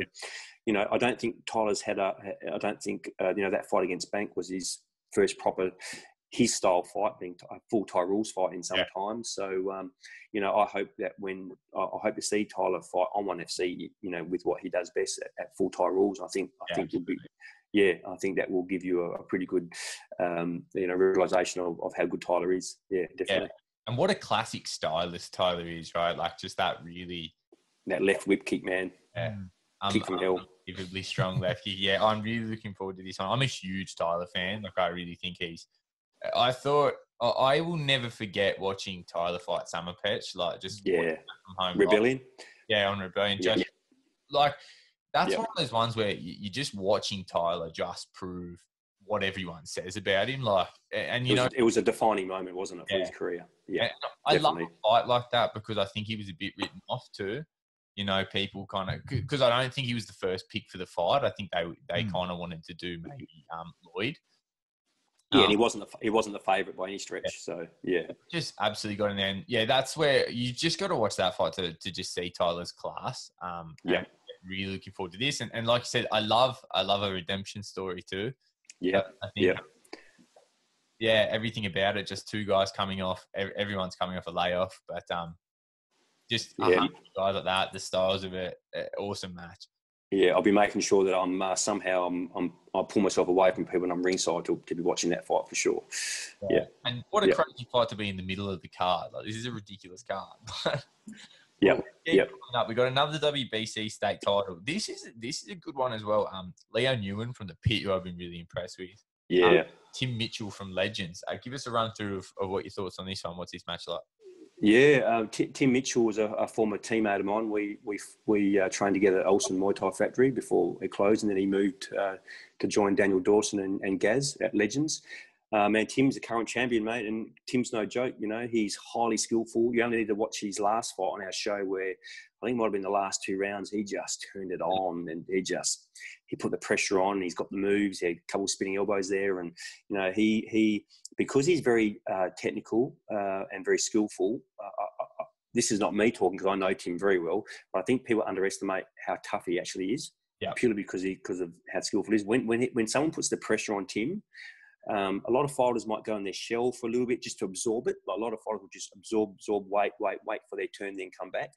you know, I don't think Tyler's had a. I don't think uh, you know that fight against Bank was his first proper his style fight, being a full Thai rules fight in some yeah. time. So, um, you know, I hope that when I hope to see Tyler fight on one FC, you know, with what he does best at, at full Thai rules. I think I yeah. think he'll be. Yeah, I think that will give you a, a pretty good, um, you know, realization of, of how good Tyler is. Yeah, definitely. Yeah. And what a classic stylist Tyler is, right? Like just that really that left whip kick, man. Yeah. Um, kick from hell. Unbelievably strong left kick. Yeah, I'm really looking forward to this one. I'm a huge Tyler fan. Like I really think he's. I thought I will never forget watching Tyler fight Summer Patch. Like just yeah, from home. Rebellion. Yeah, on Rebellion. Just yeah. like that's one of those ones where you're just watching Tyler just prove what everyone says about him. Like, and you it know, it was a defining moment, wasn't it, for his career? Yeah, and I definitely. love a fight like that because I think he was a bit written off too. You know, people kind of because I don't think he was the first pick for the fight. I think they they mm. kind of wanted to do maybe um, Lloyd. Yeah, um, and he wasn't the, he wasn't the favourite by any stretch. Yeah. So yeah, just absolutely got in there. And yeah, that's where you just got to watch that fight to, to just see Tyler's class. Um, yeah, really looking forward to this. And, and like I said, I love I love a redemption story too. Yeah, I think, yeah, yeah. Everything about it, just two guys coming off. Everyone's coming off a layoff, but um, just yeah. guys like that. The styles of it, awesome match. Yeah, I'll be making sure that I'm uh, somehow I'm, I'm I'll pull myself away from people and I'm ringside to, to be watching that fight for sure. Yeah, yeah. and what a yeah. crazy fight to be in the middle of the card. Like this is a ridiculous card. Yeah, yeah. We got another WBC state title. This is this is a good one as well. Um, Leo Newman from the pit, who I've been really impressed with. Yeah. Um, Tim Mitchell from Legends. Uh, give us a run through of, of, what your thoughts on this one. What's this match like? Yeah, um, T- Tim Mitchell was a, a, former teammate of mine. We we we uh, trained together at Olsen Muay Thai Factory before it closed, and then he moved uh, to join Daniel Dawson and, and Gaz at Legends. Uh, man, Tim's the current champion, mate, and Tim's no joke. You know, he's highly skillful. You only need to watch his last fight on our show, where I think it might have been the last two rounds. He just turned it on, and he just he put the pressure on. He's got the moves. He had a couple of spinning elbows there, and you know, he he because he's very uh, technical uh, and very skillful. Uh, uh, uh, this is not me talking because I know Tim very well, but I think people underestimate how tough he actually is. Yeah. Purely because he because of how skillful he is. When when he, when someone puts the pressure on Tim um, a lot of fighters might go in their shell for a little bit just to absorb it. But a lot of fighters will just absorb, absorb, wait, wait, wait for their turn, then come back.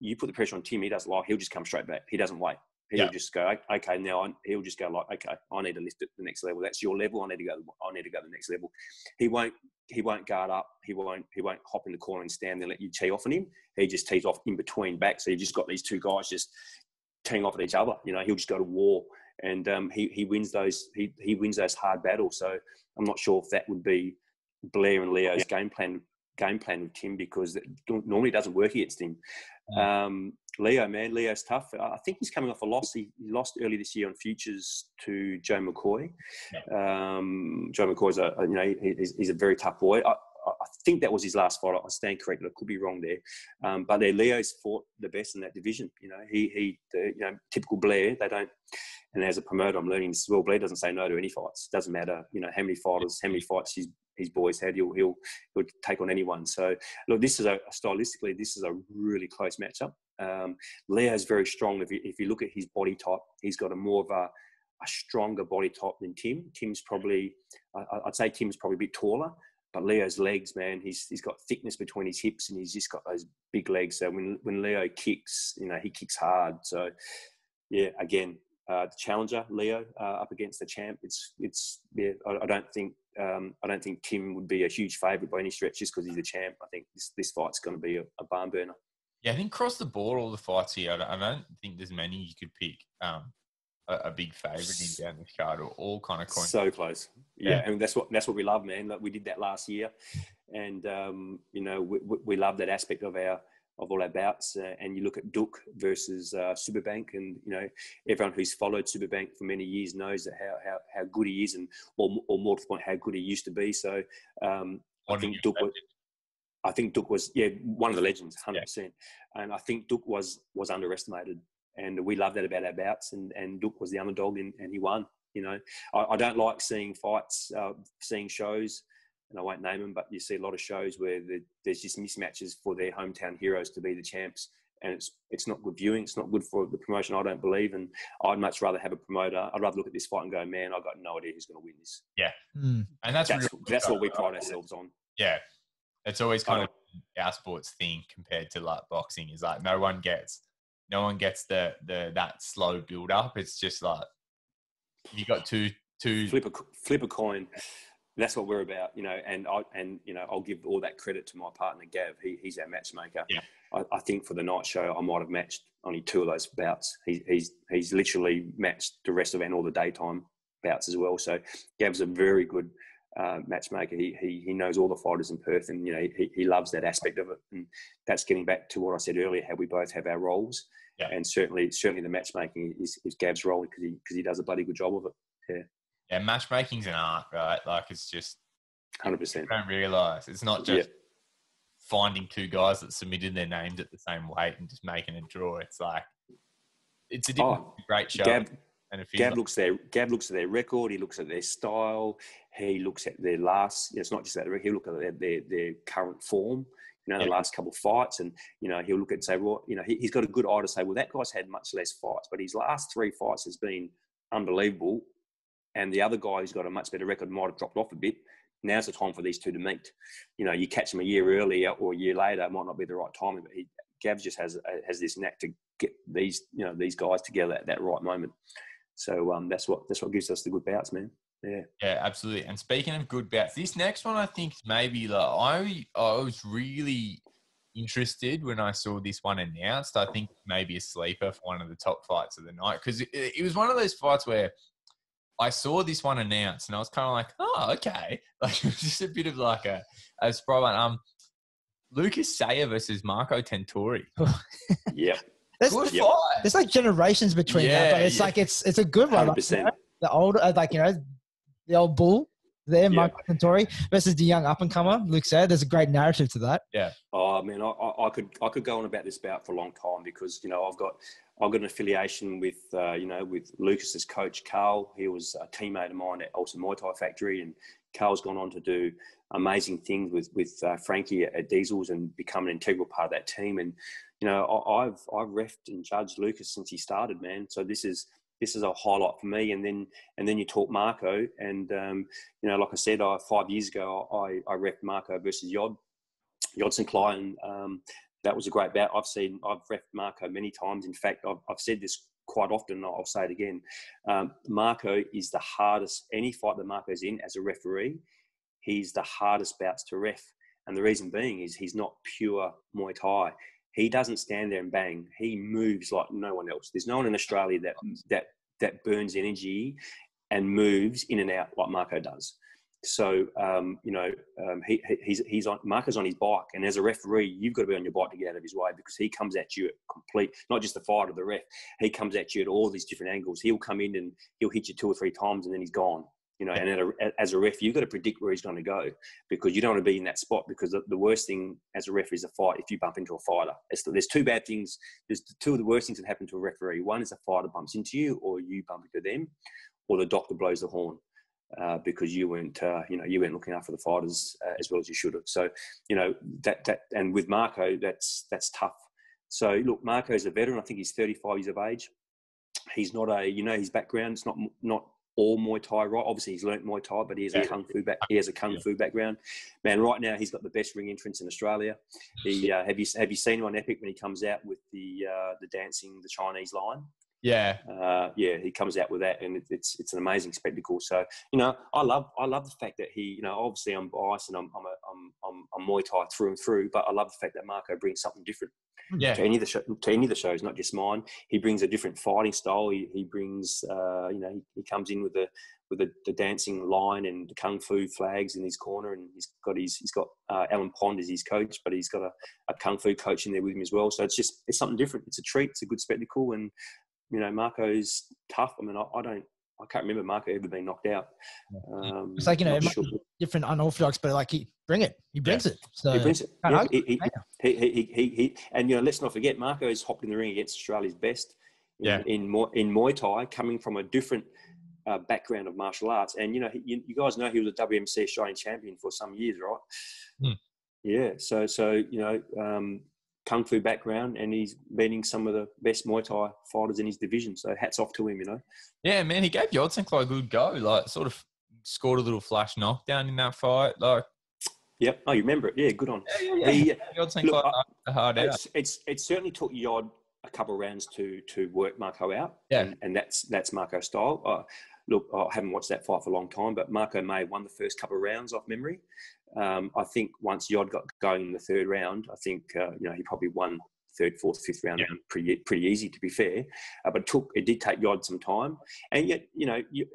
You put the pressure on Tim, he doesn't like. He'll just come straight back. He doesn't wait. He'll yeah. just go, okay, now I, he'll just go like, okay, I need to lift it to the next level. That's your level. I need to go. I need to go to the next level. He won't. He won't guard up. He won't. He won't hop in the corner and stand there and let you tee off on him. He just tees off in between back. So you just got these two guys just teeing off at each other. You know, he'll just go to war and um, he he wins those he he wins those hard battles. So I'm not sure if that would be Blair and Leo's game plan game plan with Tim because it normally doesn't work against him. Um, Leo, man, Leo's tough. I think he's coming off a loss. He, lost early this year on futures to Joe McCoy. Um, Joe McCoy's a you know he, he's, he's, a very tough boy. I, I think that was his last fight. I stand corrected. I could be wrong there. Um, but there, Leo's fought the best in that division. You know, he he the, you know typical Blair. They don't. And as a promoter, I'm learning this as well. Blair doesn't say no to any fights. Doesn't matter. You know how many fighters, how many fights his his boys had. He'll he'll he'll take on anyone. So look, this is a stylistically, this is a really close matchup. Um, Leo's very strong. If you if you look at his body type, he's got a more of a a stronger body type than Tim. Tim's probably, I'd say Tim's probably a bit taller, but Leo's legs, man, he's he's got thickness between his hips and he's just got those big legs. So when when Leo kicks, you know, he kicks hard. So yeah, again, uh, the challenger Leo uh, up against the champ. It's it's yeah. I, I don't think um, I don't think Tim would be a huge favourite by any stretch just because he's a champ. I think this this fight's going to be a, a barn burner. Yeah, I think across the board, all the fights here, I don't, I don't think there's many you could pick. Um, a, a big favourite in down this card, or all kind of coin. So close, yeah, yeah, and that's what that's what we love, man. Like we did that last year, and um, you know we, we love that aspect of our of all our bouts. Uh, and you look at Duke versus uh, Superbank, and you know everyone who's followed Superbank for many years knows that how how, how good he is, and or, or more to the point, how good he used to be. So um, I think Duke. Was, I think Duke was yeah one of the legends, hundred yeah. percent, and I think Duke was was underestimated and we love that about our bouts. And and Duke was the underdog, and, and he won. You know, I, I don't like seeing fights, uh, seeing shows, and I won't name them, but you see a lot of shows where the, there's just mismatches for their hometown heroes to be the champs, and it's it's not good viewing. It's not good for the promotion. I don't believe, and I'd much rather have a promoter. I'd rather look at this fight and go, man, I've got no idea who's going to win this. Yeah, mm. and that's that's, that's what we pride ourselves on. Yeah, it's always kind of our sports thing compared to like boxing is like no one gets no one gets the the that slow build up. It's just like you got two two flip a flip a coin. That's what we're about, you know. And I and you know I'll give all that credit to my partner Gav. He, he's our matchmaker. Yeah. I, I, think for the night show I might have matched only two of those bouts. He, he's he's literally matched the rest of and all the daytime bouts as well. So Gav's a very good uh, matchmaker. He, he he knows all the fighters in Perth, and you know he, he loves that aspect of it. And that's getting back to what I said earlier, how we both have our roles. Yeah. And certainly, certainly the matchmaking is, is Gav's role because he because he does a bloody good job of it. Yeah. Yeah, matchmaking's an art, right? Like it's just hundred percent. Don't realize it's not just yeah. finding two guys that submitted their names at the same weight and just making a draw. It's like it's a different, oh, great show. Gav, and if Gav like, looks their Gav looks at their record. He looks at their style. He looks at their last. You know, it's not just that. He look at their, their, their current form. You know, the last couple of fights, and you know he'll look at and say, well, you know, he, has got a good eye to say, well, that guy's had much less fights, but his last three fights has been unbelievable, and the other guy who's got a much better record might have dropped off a bit. Now's the time for these two to meet. You know, you catch them a year earlier or a year later, it might not be the right timing, but he, Gavs just has has this knack to get these you know these guys together at that right moment. So um, that's what that's what gives us the good bouts, man. Yeah. Yeah, absolutely. And speaking of good bouts, this next one I think maybe like I I was really interested when I saw this one announced. I think maybe a sleeper for one of the top fights of the night because it, it, was one of those fights where I saw this one announced and I was kind of like, oh, okay. Like it was just a bit of like a, a surprise one. Um, Lucas Sayer versus Marco Tentori. yeah. That's, good fight. There's like generations between yeah, that, but it's yeah. like it's it's a good one. Like, you know, the old, uh, like you know, the old bull there, yeah. Marco Tentori versus the young up and comer, Luke said. There's a great narrative to that. Yeah. Oh man, I, I, could I could go on about this bout for a long time because you know I've got I've got an affiliation with uh, you know with Lucas's coach Carl. He was a teammate of mine at Ulster Muay Thai Factory, and Carl's gone on to do amazing things with with uh, Frankie at Diesels and become an integral part of that team. And you know I, I've I've refed and judged Lucas since he started, man. So this is this is a highlight for me. And then and then you talk Marco, and um, you know, like I said, I, five years ago, I I ref Marco versus Yod, Yodsanklai. Um, that was a great bout. I've seen I've ref Marco many times. In fact, I've, I've said this quite often. I'll say it again. Um, Marco is the hardest. Any fight that Marco's in as a referee, he's the hardest bouts to ref. And the reason being is he's not pure Muay Thai he doesn't stand there and bang. He moves like no one else. There's no one in Australia that that that burns energy and moves in and out like Marco does. So um, you know, um, he, he's he's on Marco's on his bike, and as a referee, you've got to be on your bike to get out of his way because he comes at you at complete, not just the fight of the ref. He comes at you at all these different angles. He'll come in and he'll hit you two or three times, and then he's gone. You know, and a, as a ref, you've got to predict where he's going to go because you don't want to be in that spot. Because the, the worst thing as a ref is a fight if you bump into a fighter. The, there's two bad things. There's two of the worst things that happen to a referee. One is a fighter bumps into you, or you bump into them, or the doctor blows the horn. Uh, because you weren't, uh, you know, you weren't looking after the fighters uh, as well as you should have. So, you know, that that and with Marco, that's that's tough. So, look, Marco's a veteran. I think he's 35 years of age. He's not a, you know, his background. It's not not all Muay Thai, right? Obviously, he's learnt Muay Thai, but he has a kung fu back. He has a kung yeah. fu background. Man, right now he's got the best ring entrance in Australia. He uh, have you have you seen him on Epic when he comes out with the uh, the dancing the Chinese line? Yeah, uh, yeah, he comes out with that, and it's it's an amazing spectacle. So you know, I love I love the fact that he, you know, obviously I'm biased and I'm I'm a, I'm, I'm, I'm Muay Thai through and through, but I love the fact that Marco brings something different yeah. to any of the show, to any of the shows, not just mine. He brings a different fighting style. He, he brings, uh, you know, he, he, comes in with the with the, the, dancing line and the kung fu flags in his corner, and he's got his he's got uh, Alan Pond as his coach, but he's got a, a kung fu coach in there with him as well. So it's just it's something different. It's a treat. It's a good spectacle, and you know, Marco's tough. I mean, I, I don't I can't remember Marco ever being knocked out. Um, it's like you know, sure. different unorthodox, but like he bring it, he brings yeah. it. So he brings it. Yeah, he, he, he, he, he, he, and you know, let's not forget, Marco's hopped in the ring against Australia's best. In, yeah. in in Muay Thai, coming from a different uh, background of martial arts, and you know, you, you, guys know he was a WMC Australian champion for some years, right? Hmm. Yeah. So so you know. Um, kung fu background and he's beating some of the best Muay Thai fighters in his division. So hats off to him, you know. Yeah, man, he gave Yodsanklai a good go. Like, sort of scored a little flash knockdown in that fight. Like, yep. Oh, you remember it? Yeah, good on. Yeah, yeah, yeah. He, look, hard it's, out. It's it certainly took Yod a couple of rounds to to work Marco out. Yeah, and, and that's that's Marco style. Uh, look, I haven't watched that fight for a long time, but Marco May won the first couple of rounds off memory. Um, I think once Yod got going in the third round, I think uh, you know he probably won third, fourth, fifth round yeah. pretty pretty easy to be fair. Uh, but it took it did take Yod some time, and yet you know you,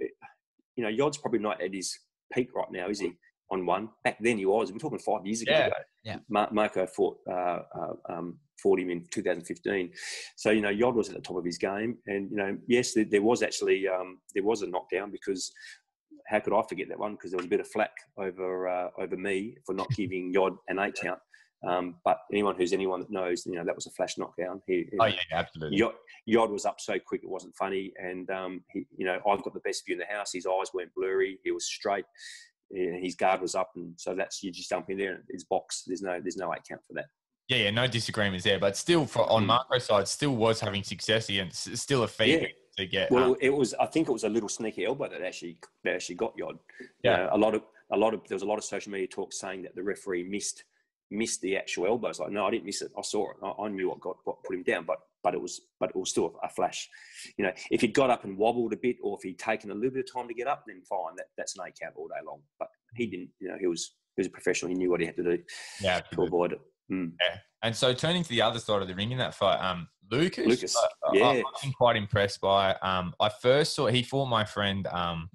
you know Yod's probably not at his peak right now, is he? On one back then he was. We're talking five years ago. Yeah, yeah. Mar- Marco fought uh, uh, um, fought him in 2015. So you know Yod was at the top of his game, and you know yes, there, there was actually um, there was a knockdown because how could I forget that one? Because there was a bit of flack over uh, over me for not giving Yod an eight count. Um, but anyone who's anyone that knows, you know, that was a flash knockdown. He, oh yeah, absolutely. Yod, Yod, was up so quick it wasn't funny, and um, he, you know, I've got the best view in the house. His eyes weren't blurry. He was straight. His guard was up, and so that's you just jump in there and it's box. There's no there's no eight count for that. Yeah, yeah, no disagreements there, but still, for, on mm. Marco's side, still was having success against still a feat. Yeah to get. Well, um, it was. I think it was a little sneaky elbow that actually that actually got Yod. Yeah. Uh, a lot of a lot of there was a lot of social media talk saying that the referee missed missed the actual elbow. It's like no, I didn't miss it. I saw it. I, I knew what got what put him down, but but it was but it was still a, flash. You know, if he'd got up and wobbled a bit, or if he'd taken a little bit of time to get up, then fine. That that's an A count all day long. But he didn't. You know, he was he was a professional. He knew what he had to do. Yeah, to avoid it. Mm. Yeah. And so turning to the other side of the ring in that fight, um, Lucas, Lucas, uh, yeah, I've been quite impressed by. Um, I first saw he fought my friend um,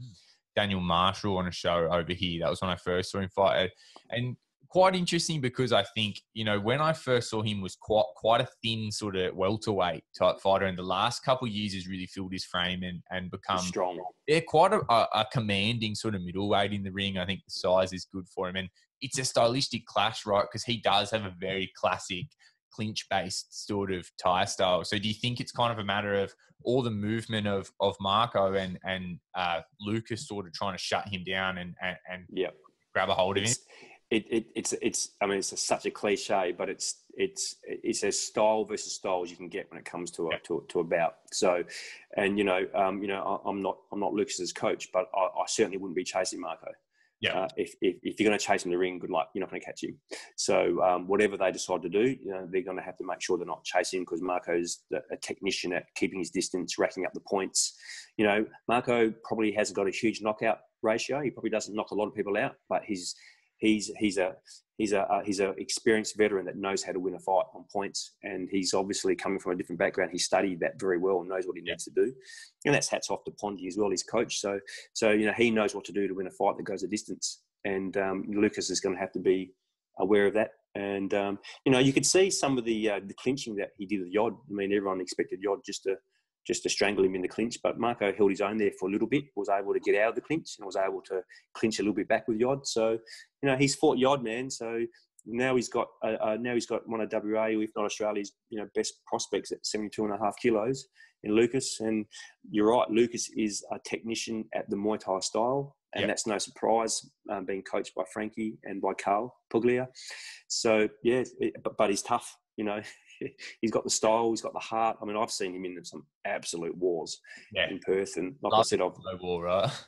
Daniel Marshall on a show over here. That was when I first saw him fight, and quite interesting because I think you know when I first saw him was quite quite a thin sort of welterweight type fighter, and the last couple of years has really filled his frame and and become strong. Yeah, quite a, a, commanding sort of middleweight in the ring. I think the size is good for him, and it's a stylistic clash, right? Because he does have a very classic clinch based sort of Thai style. So do you think it's kind of a matter of all the movement of of Marco and and uh, Lucas sort of trying to shut him down and and, and yeah. grab a hold it's, of him? It, it, it's it's I mean it's a, such a cliche, but it's it's it's as style versus style as you can get when it comes to a, to, to a bout. So, and you know um, you know I, am not I'm not Lucas's coach, but I, I certainly wouldn't be chasing Marco. Yeah. Uh, if, if, if, you're going to chase him in the ring, good luck. You're not going to catch him. So um, whatever they decide to do, you know, they're going to have to make sure they're not chasing because Marco's a technician at keeping his distance, racking up the points. You know, Marco probably hasn't got a huge knockout ratio. He probably doesn't knock a lot of people out, but he's he's he's a he's a he's a experienced veteran that knows how to win a fight on points, and he's obviously coming from a different background. He studied that very well and knows what he needs to do, and that's hats off to Pondy as well, his coach. So so you know he knows what to do to win a fight that goes a distance. and um, Lucas is going to have to be aware of that. And um, you know, you could see some of the uh, the clinching that he did with Yod. I mean, everyone expected Yod just to just to strangle him in the clinch, but Marco held his own there for a little bit. Was able to get out of the clinch and was able to clinch a little bit back with Yod. So you know, he's fought Yod, man. So now he's got uh, uh, now he's got one of WA, if not Australia's, you know, best prospects at 72 and a half kilos in Lucas. And you're right, Lucas is a technician at the Muay Thai style and yep. that's no surprise, um, being coached by Frankie and by Carl Puglia. So yeah, it, but, but he's tough. You know, he's got the style, he's got the heart. I mean, I've seen him in some absolute wars yeah. in Perth, and like Last I said, I've no war, right?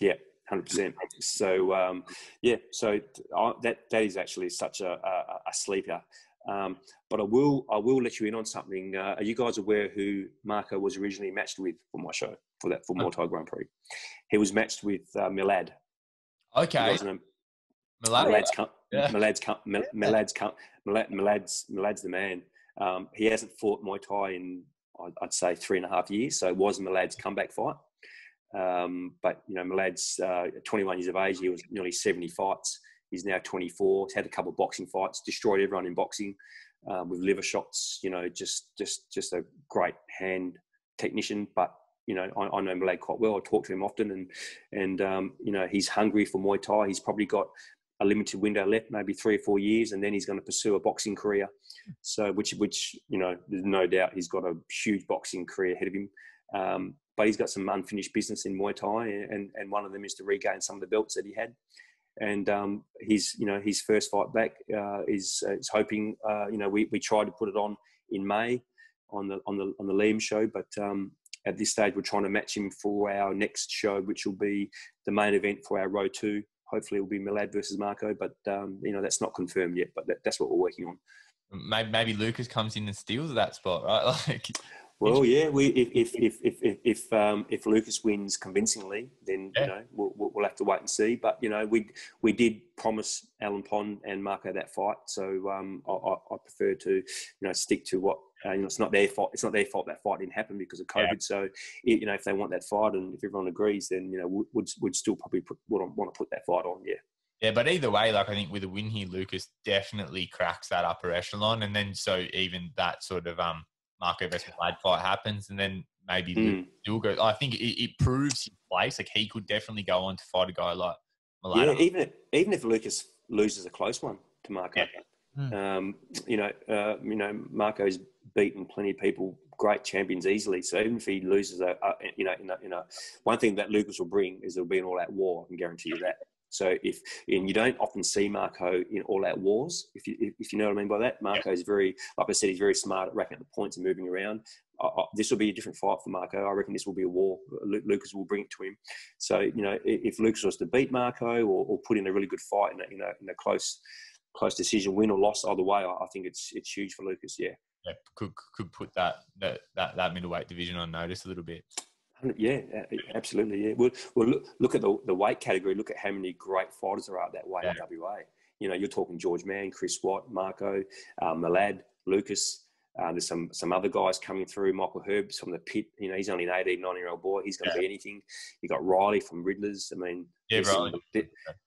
Yeah, hundred percent. So um, yeah, so I, that that is actually such a, a, a sleeper. Um, but I will I will let you in on something. Uh, are you guys aware who Marco was originally matched with for my show for that for Muay Thai Grand Prix? He was matched with uh, Milad. Okay. Milad. Milad's, com- yeah. Milad's, com- Milad's, com- Milad, Milad's, Milad's the man. Um, he hasn't fought Muay Thai in I'd say three and a half years, so it was Milad's comeback fight. Um, but you know, Milad's uh, 21 years of age. He was nearly 70 fights. He's now 24. He's had a couple of boxing fights, destroyed everyone in boxing um, with liver shots. You know, just just just a great hand technician. But you know, I, I know Milad quite well. I talk to him often, and and um, you know, he's hungry for Muay Thai. He's probably got a limited window left, maybe three or four years, and then he's going to pursue a boxing career. So, which which you know, there's no doubt he's got a huge boxing career ahead of him. Um, but he's got some unfinished business in Muay Thai, and, and one of them is to regain some of the belts that he had. And um, his, you know, his first fight back uh, is uh, is hoping. Uh, you know, we, we tried to put it on in May on the on the on the Liam show, but um, at this stage we're trying to match him for our next show, which will be the main event for our Row Two. Hopefully, it will be Milad versus Marco, but um, you know that's not confirmed yet. But that, that's what we're working on. Maybe, maybe Lucas comes in and steals that spot, right? Like well, yeah, we if if if if if, um, if Lucas wins convincingly, then yeah. you know we'll, we'll have to wait and see. But you know, we we did promise Alan Pond and Marco that fight, so um, I, I, prefer to you know stick to what uh, you know. It's not their fault. It's not their fault that fight didn't happen because of COVID. Yeah. So you know, if they want that fight and if everyone agrees, then you know would would still probably put, would want to put that fight on. Yeah. Yeah, but either way, like I think with a win here, Lucas definitely cracks that upper echelon, and then so even that sort of um Marco versus Lad fight happens, and then maybe mm. still go. I think it, it, proves his place. Like he could definitely go on to fight a guy like Malata. Yeah, even if, even if Lucas loses a close one to Marco, yeah. mm. um, you know, uh, you know, Marco's beaten plenty of people, great champions easily. So even if he loses a, a you know, in a, in a, one thing that Lucas will bring is there'll be an all-out war. I can guarantee you that. So if and you don't often see Marco in all out wars, if you if you know what I mean by that, Marco is very, like I said, he's very smart at racking up the points and moving around. this will be a different fight for Marco. I reckon this will be a war. Lucas will bring it to him. So you know, if Lucas was to beat Marco or, or put in a really good fight in a, in a, in a close close decision, win or loss, either way, I think it's it's huge for Lucas. Yeah. Yeah, could could put that that that, that middleweight division on notice a little bit. Yeah, absolutely. Yeah. Well, well look, look at the, the weight category. Look at how many great fighters there are that way yeah. in WA. You know, you're talking George Mann, Chris Watt, Marco, um, Milad, Lucas. Uh, there's some some other guys coming through. Michael Herbs from the pit. You know, he's only an 18, 19 year old boy. He's going to yeah. be anything. You got Riley from Riddlers. I mean, yeah, there's, Some,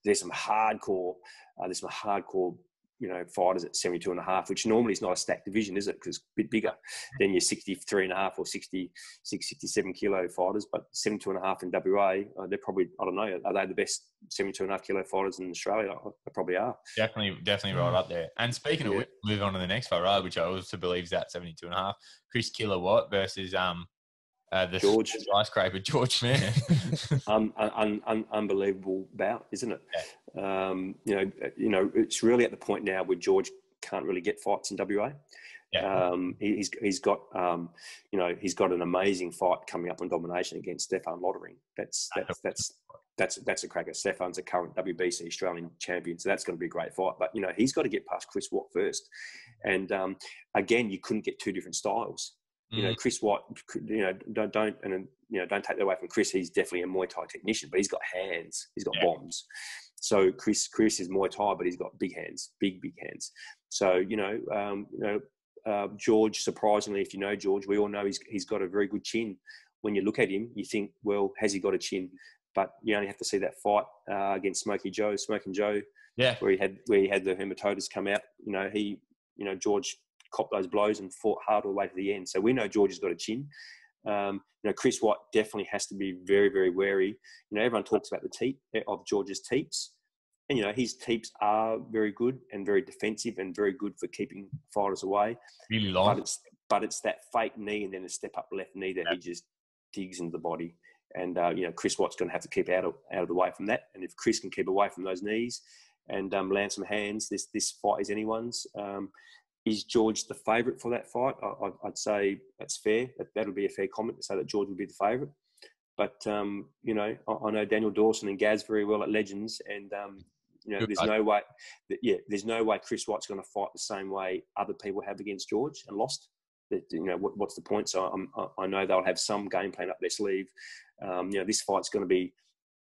there's some hardcore. Uh, there's some hardcore you know, fighters at 72 and a half, which normally is not a stacked division, is it? Because it's a bit bigger than your 63 and a half or 60, 67 kilo fighters. But 72 and a half in WA, uh, they're probably, I don't know, are they the best 72 and a half kilo fighters in Australia? They probably are. Definitely, definitely right up there. And speaking yeah. of which, move on to the next fight, right, which I also believe is at 72 and a half. Chris Kilowatt versus um, uh, the George skyscraper, George Mann. un, un, un, unbelievable bout, isn't it? Yeah. Um, you know, you know, it's really at the point now where George can't really get fights in WA. Yeah. Um, he, he's he's got um, you know he's got an amazing fight coming up on domination against Stefan Lottering. That's that's that's that's that's a cracker. Stefan's a current WBC Australian champion, so that's going to be a great fight. But you know he's got to get past Chris Watt first, and um, again you couldn't get two different styles. You know, mm. Chris Watt, you know, don't, don't, and you know, don't take that away from Chris. He's definitely a Muay Thai technician, but he's got hands. He's got yeah. bombs. So Chris, Chris is Muay Thai, but he's got big hands, big, big hands. So you know, um, you know, uh, George. Surprisingly, if you know George, we all know he's he's got a very good chin. When you look at him, you think, well, has he got a chin? but you only have to see that fight uh, against Smoky Joe, Smoking Joe, Yeah. where he had where he had the hematomas come out. You know, he, you know, George copped those blows and fought hard all the way to the end. So we know George has got a chin. Um, you know, Chris Watt definitely has to be very, very wary. You know, everyone talks about the teep of George's teeps, and you know his teeps are very good and very defensive and very good for keeping fighters away. Really But long. it's but it's that fake knee and then a step up left knee that he just digs into the body. And uh, you know, Chris Watt's going to have to keep out of out of the way from that. And if Chris can keep away from those knees and um, land some hands, this this fight is anyone's. Um, is George the favourite for that fight? I, I'd say that's fair. That that'll be a fair comment to say that George would be the favourite. But um, you know, I, I know Daniel Dawson and Gaz very well at Legends, and um, you know, Good there's no way. That, yeah, there's no way Chris Watt's going to fight the same way other people have against George and lost. That you know, what, what's the point? So I'm, I- I know they'll have some game plan up their sleeve. Um, you know, this fight's going to be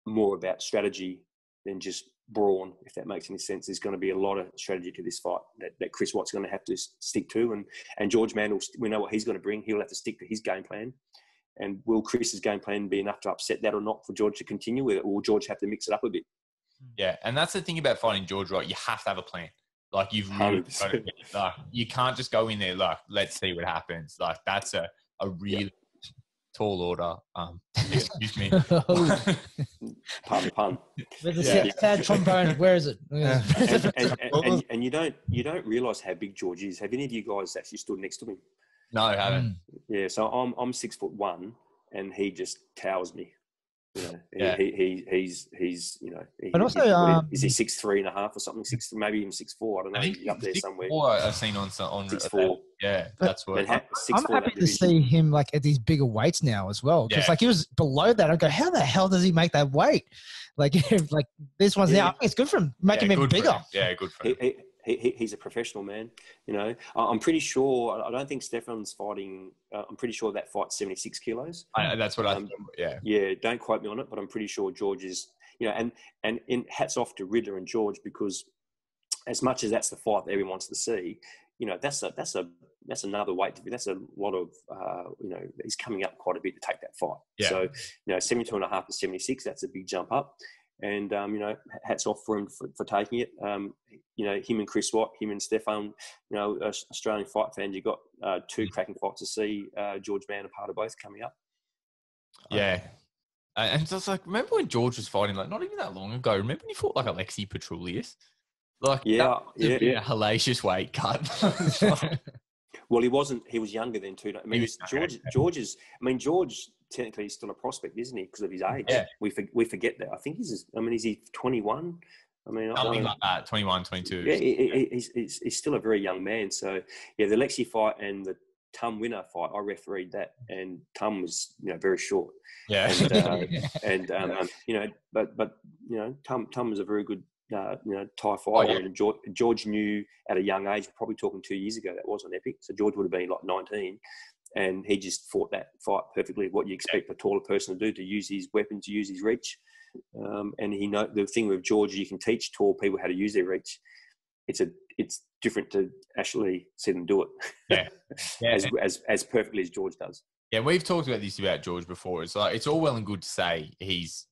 more about strategy than just brawn, if that makes any sense. There's going to be a lot of strategy to this fight that, that Chris Watt's going to have to stick to, and and George Mandel, we know what he's going to bring. He'll have to stick to his game plan. And will Chris's game plan be enough to upset that or not for George to continue with it, or will George have to mix it up a bit? Hmm. Yeah, and that's the thing about fighting George, right? You have to have a plan. Like you've really got to, 100%. like you can't just go in there like let's see what happens. Like that's a a really tall order. Um, excuse me. Pardon the pun. With the Yeah. sad, sad trombone, where is it? Yeah. and, and, and, and, and you don't you don't realise how big George is. Have any of you guys actually stood next to him? no, I haven't. Mm. Yeah, so I'm I'm six foot one, and he just towers me. You know, Yeah. he, he he's he's you know. He, But also, he- um, is he six three and a half or something? Six maybe even six four. I don't know. I think He's up there six somewhere. four I've seen on on Six four. Yeah, But- that's what. And ha- I'm happy to see him like at these bigger weights now as well. Because Yeah. like he was below that, I go, how the hell does he make that weight? Like, like this one's Yeah. now. It's good for him, make yeah, him even bigger. him. Yeah, good for He, him. he, he, he- he's a professional man. You know, I- I'm pretty sure. I don't think Stefan's fighting. Uh, I'm pretty sure that fight's 76 kilos. I, that's what I. um, yeah, Yeah, don't quote me on it, but I'm pretty sure George is, you know, and and in hats off to Riddler and George because as much as that's the fight that everyone wants to see, you know, that's a that's a that's another weight to be. That's a lot of, uh, you know, he's coming up quite a bit to take that fight. Yeah. So, you know, 72 and a half to 76, that's a big jump up. And, um, you know, hats off for him for, for taking it. Um, you know, him and Chris Watt, him and Stefan, you know, Australian fight fans, you've got uh, two cracking fights to see. Uh, George Mann, a part of both coming up. yeah. And and so it's like, remember when George was fighting? Like, not even that long ago. Remember when he fought like Alexi Petrulius? Like, Yeah, yeah, yeah. a hellacious weight cut. Well, he wasn't. He was younger then too. I mean, was- George. George is. I mean, George technically he's still a prospect, isn't he? Because of his age. Yeah. We for, we forget that. I think he's. I mean, is he twenty one? I mean, I Something like that, 21, 22. yeah, he, he- he's, he's, he's still a very young man. So yeah, the Lexi fight and the Tum winner fight, I refereed that, and Tum was you know very short, Yeah. and uh, and um, you know, but but you know, Tum Tum was a very good. Uh, you know, Thai fighter, yeah. and George, George knew at a young age. Probably talking two years ago, that was on Epic. So George would have been like nineteen, and he just fought that fight perfectly. What you expect a taller person to do to use his weapon, to use his reach, um, and he know the thing with George, you can teach tall people how to use their reach. It's a it's different to actually see them do it yeah. Yeah. as, as as perfectly as George does. Yeah, we've talked about this about George before. It's like it's all well and good to say he's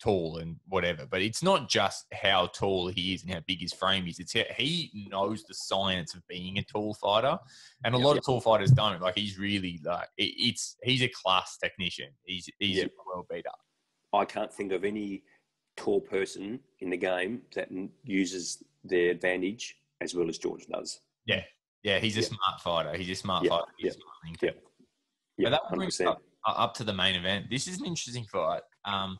tall and whatever, but it's not just how tall he is and how big his frame is. It's how he knows the science of being a tall fighter, and a Yeah. lot of tall fighters don't. Like he's really like it, it's he's a class technician. He's he's Yeah. a world beater. I can't think of any tall person in the game that uses their advantage as well as George does. Yeah, yeah, he's a smart fighter. He's a smart fighter. He's yeah, smart yeah. That brings up, uh, up to the main event. This is an interesting fight. Um,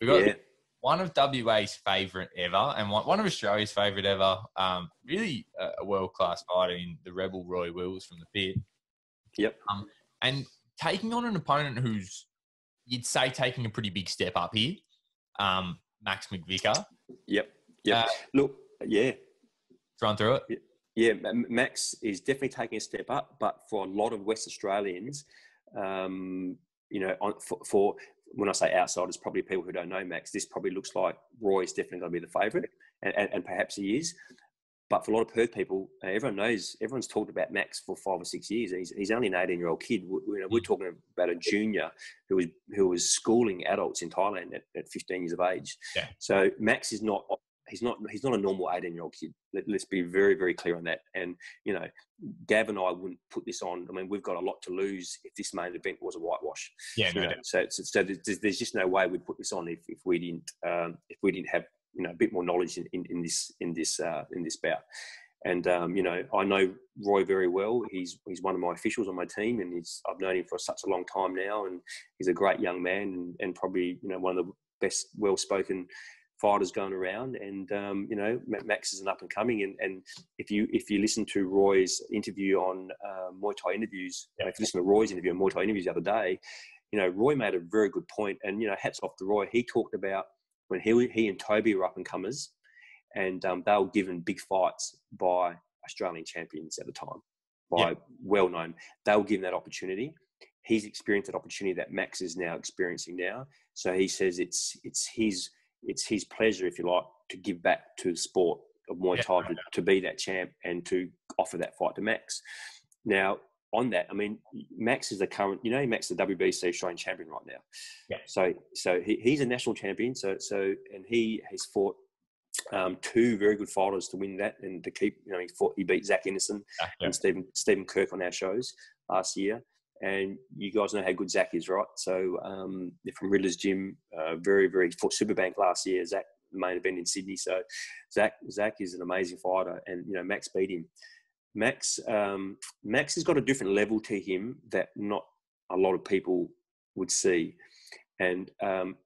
we got Yeah, one of WA's favourite ever, and one, one of Australia's favourite ever. Um, really a, world class fighter in the Rebel Roy Wills from the pit. Yep. Um, and taking on an opponent who's you'd say taking a pretty big step up here, um, Max McVicker. yep, yep. Uh, Look, yeah, Run through it. Yeah, Ma- Max is definitely taking a step up, but for a lot of West Australians, um, you know, on, for, for when I say outsiders, probably people who don't know Max, this probably looks like Roy is definitely going to be the favourite, and, and, and perhaps he is. but for a lot of Perth people, everyone knows, everyone's talked about Max for five or six years. He's, he's only an 18 year old kid. We, you know, we're Mm. talking about a junior who was, who was schooling adults in Thailand at, at 15 years of age. Yeah. So Max is not, he's not, he's not a normal 18 year old kid. Let, let's be very, very clear on that. And, you know, Gav and I wouldn't put this on. I mean, we've got a lot to lose if this main event was a whitewash. Yeah, no so, so, so there's, there's just no way we'd put this on if, if we didn't um, if we didn't have you know a bit more knowledge in, in, in this in this uh, in this bout. And um, you know, I know Roy very well. He's he's one of my officials on my team, and he's I've known him for such a long time now. And he's a great young man, and, and probably you know one of the best well-spoken fighters going around. And um, you know, Max is an up and coming. And, and if you if you listen to Roy's interview on uh, Muay Thai interviews, Yeah. if you listen to Roy's interview on Muay Thai interviews the other day, you know, Roy made a very good point. And you know, hats off to Roy. He talked about when he he and Toby were up and comers, and um, they were given big fights by Australian champions at the time, by Yeah. well known. They were given that opportunity. He's experienced that opportunity that Max is now experiencing now. So he says it's it's his it's his pleasure, if you like, to give back to the sport of Muay Yeah. Thai to, to be that champ and to offer that fight to Max. Now, on that, I mean, Max is the current, you know, Max is the WBC Australian champion right now. Yeah. So, so he, he's a national champion. So, so, and he has fought um, two very good fighters to win that and to keep, you know, he fought, he beat Zach Innocent Yeah, yeah. and Stephen Stephen Kirk on our shows last year. And you guys know how good Zach is, right? So um, they're from Riddler's Gym, uh, very very fought Superbank last year. Zach main event in Sydney. So Zach Zach is an amazing fighter, and you know Max beat him. Max um, Max has got a different level to him that not a lot of people would see, and um,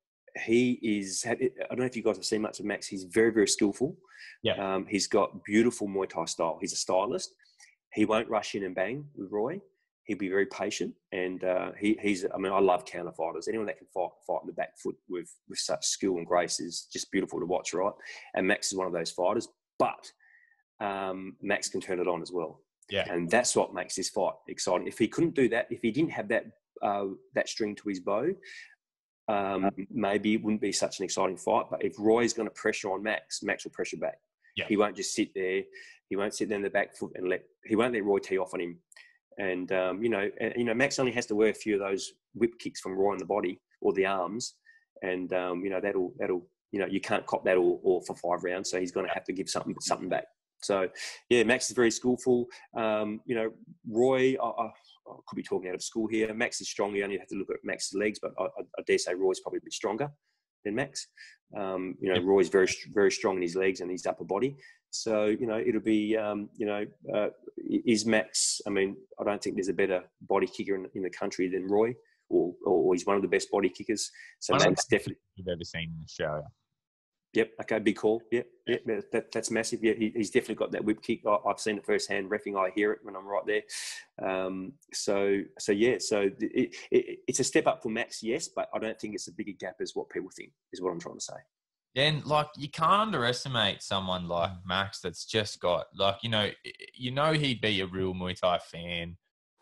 he is. I don't know if you guys have seen much of Max. He's very very skillful. Yeah. Um, he's got beautiful Muay Thai style. He's a stylist. He won't rush in and bang with Roy. He'll be very patient, and uh, he, he's. I mean, I love counter fighters. Anyone that can fight fight on the back foot with with such skill and grace is just beautiful to watch, right? And Max is one of those fighters, but um, Max can turn it on as well, Yeah. and that's what makes this fight exciting. If he couldn't do that, if he didn't have that uh, that string to his bow, um, maybe it wouldn't be such an exciting fight. But if Roy's going to pressure on Max, Max will pressure back. Yeah. He won't just sit there. He won't sit there in the back foot and let. He won't let Roy tee off on him. And um, you know, and, you know, Max only has to wear a few of those whip kicks from Roy in the body or the arms, and um, you know that'll that'll you know you can't cop that all, all for five rounds. So he's going to have to give something something back. So yeah, Max is very skillful. Um, you know, Roy, I, I, I could be talking out of school here. Max is strong. You only have to look at Max's legs, but I, I, dare say Roy's probably a bit stronger than Max. Um, you know. Roy's very very strong in his legs and his upper body. So you know, it'll be um, you know, uh, is Max? I mean, I don't think there's a better body kicker in, in the country than Roy, or, or he's one of the best body kickers. So One Max definitely. You've ever seen in Australia. Yep. Okay. Big call. Yep. Yep. That, that's massive. Yeah. He, he's definitely got that whip kick. I, I've seen it firsthand. Refing, I hear it when I'm right there. Um, so, so yeah. So it, it, it's a step up for Max, yes, but I don't think it's a bigger gap as what people think. Is what I'm trying to say. And like you can't underestimate someone like Max that's just got like you know you know he'd be a real Muay Thai fan,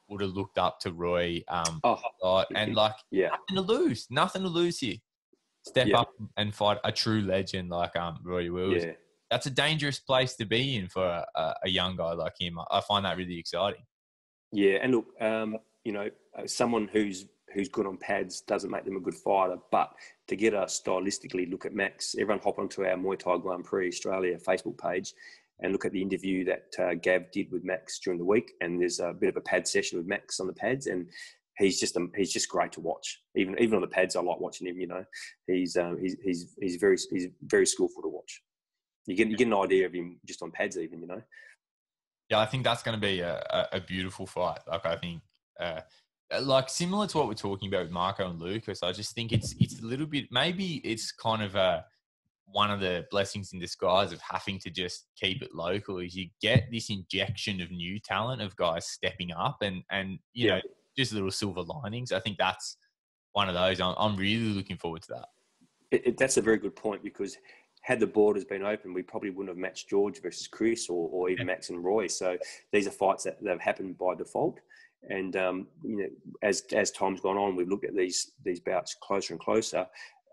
would have looked up to Roy um Oh, a lot, and like yeah. nothing to lose, nothing to lose here. Step Yeah. up and fight a true legend like um Roy Wills. Yeah. That's a dangerous place to be in for a, a, a young guy like him. I find that really exciting. Yeah, and look, um, you know, uh, someone who's who's good on pads doesn't make them a good fighter. But to get a stylistically look at Max, everyone hop onto our Muay Thai Grand Prix Australia Facebook page and look at the interview that uh, Gav did with Max during the week. And there's a bit of a pad session with Max on the pads, and he's just um, he's just great to watch. Even even on the pads, I like watching him. You know, he's um, he's he's he's very he's very skillful to watch. You get you get an idea of him just on pads, even. You know. Yeah, I think that's going to be a, a, beautiful fight. Like I think, uh, Uh, like similar to what we're talking about with Marco and Lucas. I just think it's it's a little bit maybe it's kind of a one of the blessings in disguise of having to just keep it local is you get this injection of new talent of guys stepping up and and you Yeah. know just little silver linings. I think that's one of those. I'm, I'm really looking forward to that. It, it, that's a very good point because had the borders been open, we probably wouldn't have matched George versus Chris or, or even Max and Roy. So these are fights that, that have happened by default. And um, you know, as as time's gone on, we've looked at these these bouts closer and closer.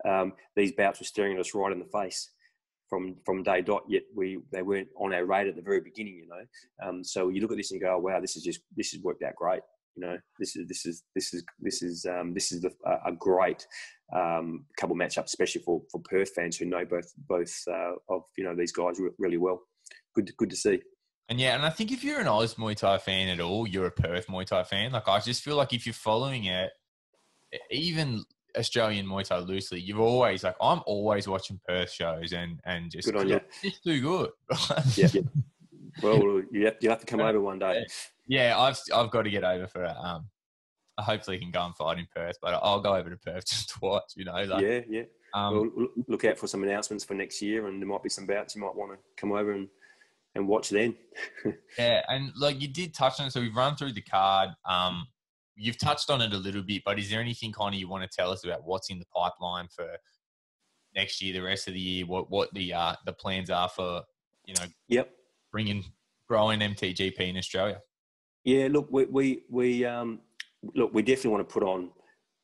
Um, these bouts were staring at us right in the face. from from day dot. Yet we they weren't on our radar at the very beginning, you know. Um, so you look at this and you go, oh, wow, this is just this has worked out great. You know, this is this is this is this is um, this is the, a great um, couple matchup, especially for for Perth fans who know both both uh, of you know these guys really well. Good, good to see. And yeah, and I think if you're an Oz Muay Thai fan at all, you're a Perth Muay Thai fan. Like I just feel like if you're following it, even Australian Muay Thai loosely, you've always like I'm always watching Perth shows and and just good on you. It's too good. yeah. Well, you have, you have to come over one day. Yeah, I've I've got to get over for it. Um, I hopefully can go and fight in Perth, but I'll go over to Perth just to watch. You know, like, yeah, yeah. Um, well, look out for some announcements for next year, and there might be some bouts you might want to come over and and watch then. yeah, and like you did touch on, it, so we've run through the card. Um, you've touched on it a little bit, but is there anything kind of you want to tell us about what's in the pipeline for next year, the rest of the year? What what the uh, the plans are for you know? Yep. Bringing growing MTGP in Australia. Yeah, look, we we we um, look, we definitely want to put on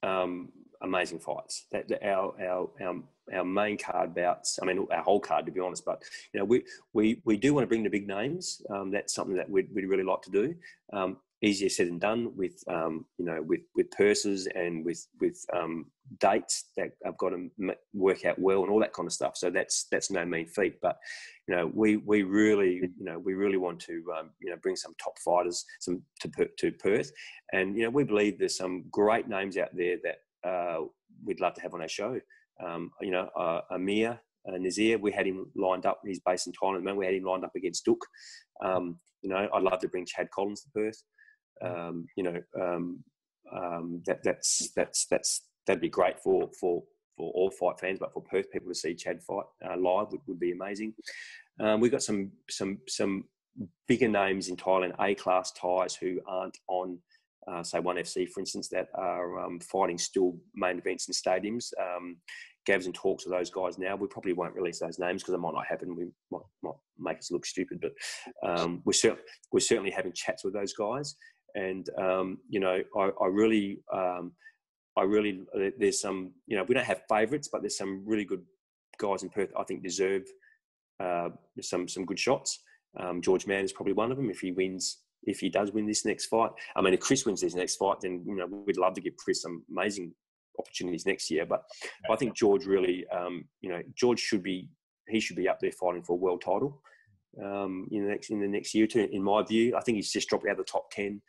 um, amazing fights. That, that our, our our our main card bouts. I mean, our whole card, to be honest. But you know, we we we do want to bring the big names. Um, that's something that we'd, we'd really like to do. Um, easier said than done with um, you know with with purses and with with um, dates that have got to work out well and all that kind of stuff. So that's that's no mean feat. But you know we we really you know we really want to um, you know bring some top fighters some to to Perth, and you know we believe there's some great names out there that uh, we'd love to have on our show. Um, you know uh, Amir. Uh, Nazir, we had him lined up. He's based in Thailand. Man, we had him lined up against Duke. Um, you know, I'd love to bring Chad Collins to Perth. Um, you know, um, um, that, that's that's that's that'd be great for for for all fight fans, but for Perth people to see Chad fight uh, live would, would be amazing. Um, we've got some some some bigger names in Thailand, A class Thais who aren't on. Uh, say one FC, for instance, that are um, fighting still main events in stadiums. Um, Gavs and talks to those guys now. We probably won't release those names because it might not happen. We might, might make us look stupid, but um, we're, we're certainly having chats with those guys and um, you know I, I really um, I really there's some you know we don't have favourites but there's some really good guys in Perth I think deserve uh, some some good shots. Um, George Mann is probably one of them if he wins if he does win this next fight. I mean if Chris wins this next fight then you know we'd love to give Chris some amazing opportunities next year but I think George really um, you know George should be he should be up there fighting for a world title um, in the next in the next year too. In my view, I think he's just dropped out of the top ten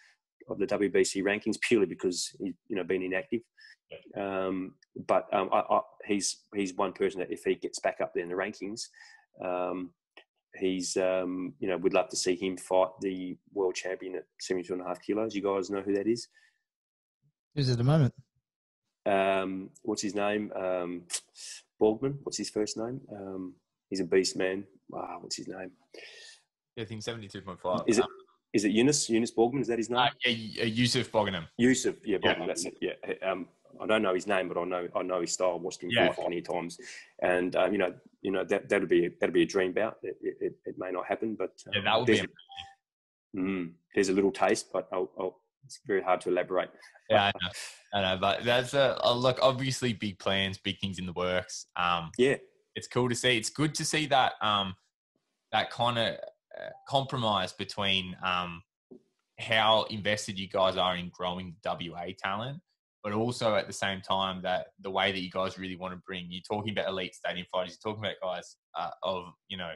of the WBC rankings purely because he's you know been inactive. Um, but um, I, I, he's he's one person that if he gets back up there in the rankings, um, he's um, you know we'd love to see him fight the world champion at 72 and a half kilos. You guys know who that is? Who's at the moment? Um, what's his name? Um, Borgman. What's his first name? Um, he's a beast man. Wow, what's his name? Yeah, I think 72.5. Is it? is it Eunice? Eunice Borgman, is that his name? Uh, yeah, uh, Yusuf Boughanem. Yusuf, yeah, Borgman, yeah. that's it. Yeah, um, I don't know his name, but I know I know his style. Watched him yeah. plenty of times, and um, you know, you know that that'd be that'd be a dream bout. It, it, it may not happen, but um, yeah, that would be. A, mm, there's a little taste, but I'll, I'll, it's very hard to elaborate. Yeah, I know. I know, but that's a, a look. Obviously, big plans, big things in the works. Um, yeah, it's cool to see. It's good to see that um, that kind of compromise between um, how invested you guys are in growing WA talent, but also at the same time that the way that you guys really want to bring. You're talking about elite stadium fighters. You're talking about guys uh, of you know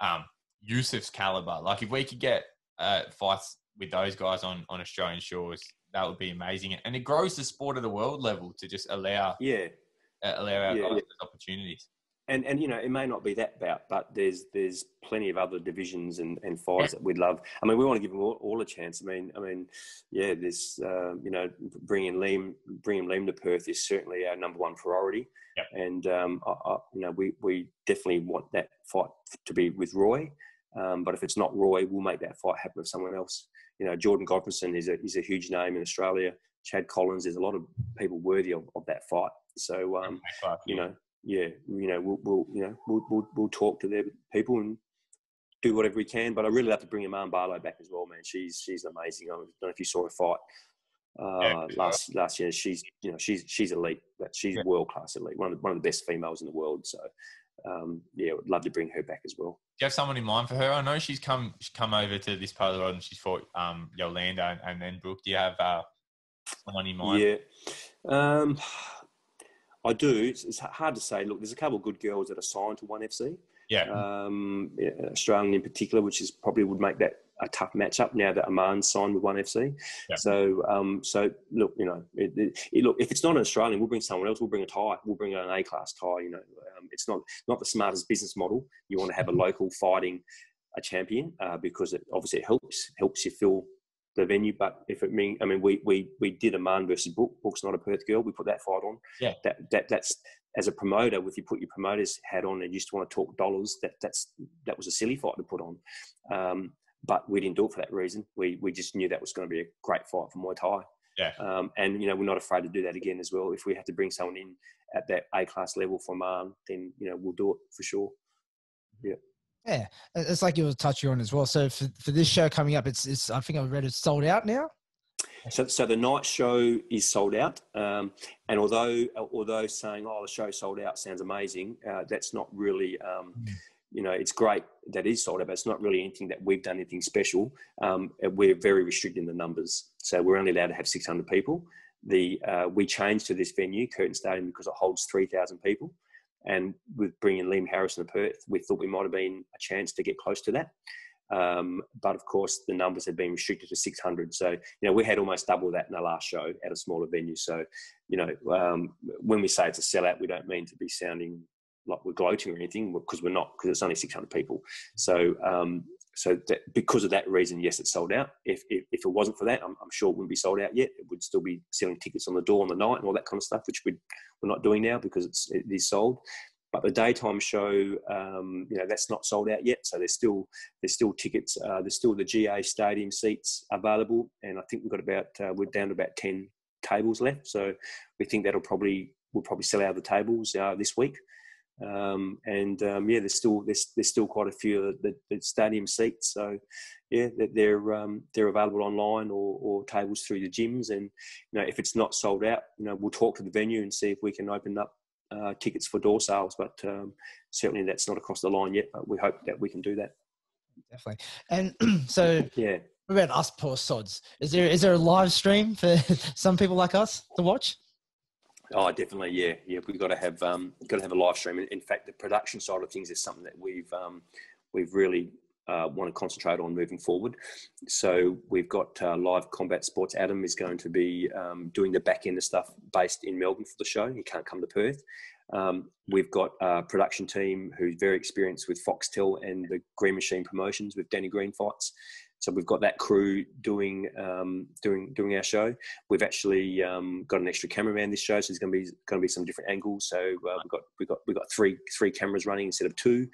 um, Yusuf's caliber. Like if we could get uh, fights with those guys on on Australian shores, that would be amazing. And it grows the sport at the world level to just allow yeah uh, allow our yeah, guys yeah. opportunities and and you know it may not be that bout, but there's there's plenty of other divisions and, and fights that we'd love. I mean, we want to give them all, all a chance. I mean, I mean, yeah, there's uh, you know bringing Liam bringing Liam to Perth is certainly our number one priority, yep. and um, I, I, you know we we definitely want that fight to be with Roy. Um, but if it's not Roy, we'll make that fight happen with someone else. You know, Jordan Godtfredsen is a is a huge name in Australia. Chad Collins, there's a lot of people worthy of, of that fight. So, um, you know, yeah, you know, we'll, we'll you know we'll, we'll, we'll talk to their people and do whatever we can. But I really love to bring Iman Barlow back as well, man. She's she's amazing. I don't know if you saw her fight uh, yeah, last last year. She's you know she's she's elite. She's yeah. world class elite. One of the, one of the best females in the world. So um, yeah, would love to bring her back as well. Do you have someone in mind for her? I know she's come she's come over to this part of the world and she's fought um, Yolanda and, and then Brooke. Do you have uh, someone in mind? Yeah, um, I do. It's, it's, hard to say. Look, there's a couple of good girls that are signed to One FC. Yeah. Um, yeah, Australian in particular, which is probably would make that a tough matchup now that Iman's signed with One FC. Yeah. So, um, so look, you know, it, it, it, look if it's not an Australian, we'll bring someone else. We'll bring a Thai. We'll bring an A class Thai. You know, um, it's not not the smartest business model. You want to have a local fighting a champion uh, because it obviously it helps helps you fill the venue. But if it mean, I mean, we we we did Aman versus Brooke. Brooke's not a Perth girl. We put that fight on. Yeah. That that that's as a promoter, if you put your promoter's hat on and you just want to talk dollars, that that's that was a silly fight to put on. Um, but we didn't do it for that reason. We we just knew that was going to be a great fight for Muay Thai. Yeah. Um, and you know we're not afraid to do that again as well. If we have to bring someone in at that A class level for Man, then you know we'll do it for sure. Yeah. Yeah, it's like you were touching on as well. So for, for this show coming up, it's, it's I think I read it's sold out now. So, so the night show is sold out, um, and although although saying oh the show sold out sounds amazing, uh, that's not really um, Mm. You know it's great that is sold out, but it's not really anything that we've done anything special. Um, we're very restricted in the numbers, so we're only allowed to have 600 people. The uh, we changed to this venue, Curtin Stadium, because it holds 3,000 people, and with bringing Liam Harrison to Perth, we thought we might have been a chance to get close to that. Um, but of course, the numbers have been restricted to 600. So, you know, we had almost double that in the last show at a smaller venue. So, you know, um, when we say it's a sellout, we don't mean to be sounding like we're gloating or anything because we're not, because it's only 600 people. So, um, so that, because of that reason, yes, it's sold out. If, if, if it wasn't for that, I'm, I'm, sure it wouldn't be sold out yet. It would still be selling tickets on the door on the night and all that kind of stuff, which we we're not doing now because it's, it is sold. But the daytime show, um, you know, that's not sold out yet. So there's still there's still tickets. Uh, there's still the GA Stadium seats available, and I think we've got about uh, we're down to about ten tables left. So we think that'll probably we'll probably sell out the tables uh, this week. Um, and um, yeah, there's still there's there's still quite a few of the, the stadium seats. So yeah, they're they're, um, they're available online or, or tables through the gyms. And you know, if it's not sold out, you know, we'll talk to the venue and see if we can open up uh, tickets for door sales, but um, certainly that's not across the line yet. But we hope that we can do that. Definitely. And so, yeah. What about us poor sods? Is there is there a live stream for some people like us to watch? Oh, definitely, yeah, yeah. We've got to have um, got to have a live stream. In fact, the production side of things is something that we've um, we've really uh, want to concentrate on moving forward. So we've got uh, live combat sports. Adam is going to be um, doing the back end of stuff based in Melbourne for the show. He can't come to Perth. Um, we've got a production team who's very experienced with Foxtel and the Green Machine Promotions with Danny Green fights. So we've got that crew doing um, doing doing our show. We've actually um, got an extra cameraman this show, so there's going to be going to be some different angles. So uh, we've got we've got we've got three three cameras running instead of two.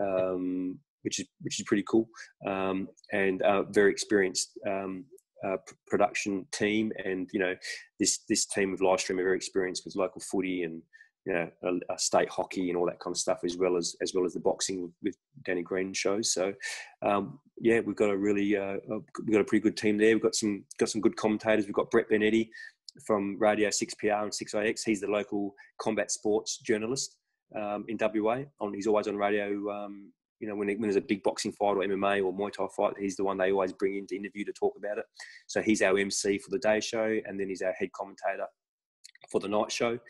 Um, which is which is pretty cool, um, and uh, very experienced um, uh, production team. And you know, this this team of Livestream are very experienced with local footy and you know, a, a state hockey and all that kind of stuff, as well as as well as the boxing with, Danny Green shows. So, um, yeah, we've got a really uh, we've got a pretty good team there. We've got some got some good commentators. We've got Brett Benetti from Radio 6PR and 6IX. He's the local combat sports journalist um, in WA. On he's always on radio um, you know, when, it, when there's a big boxing fight or MMA or Muay Thai fight, he's the one they always bring in to interview to talk about it. So he's our MC for the day show, and then he's our head commentator for the night show.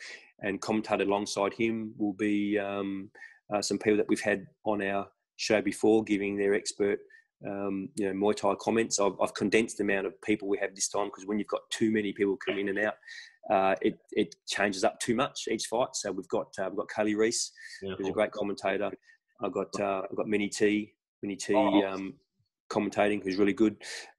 And commentated alongside him will be um, uh, some people that we've had on our show before, giving their expert, um, you know, Muay Thai comments. I've, I've, condensed the amount of people we have this time because when you've got too many people come in and out, uh, it, it changes up too much each fight. So we've got uh, we've got Kaylee Reese, who's a great commentator. I've got uh, I've got Minnie T, Minnie T Oh. um, commentating, who's really good.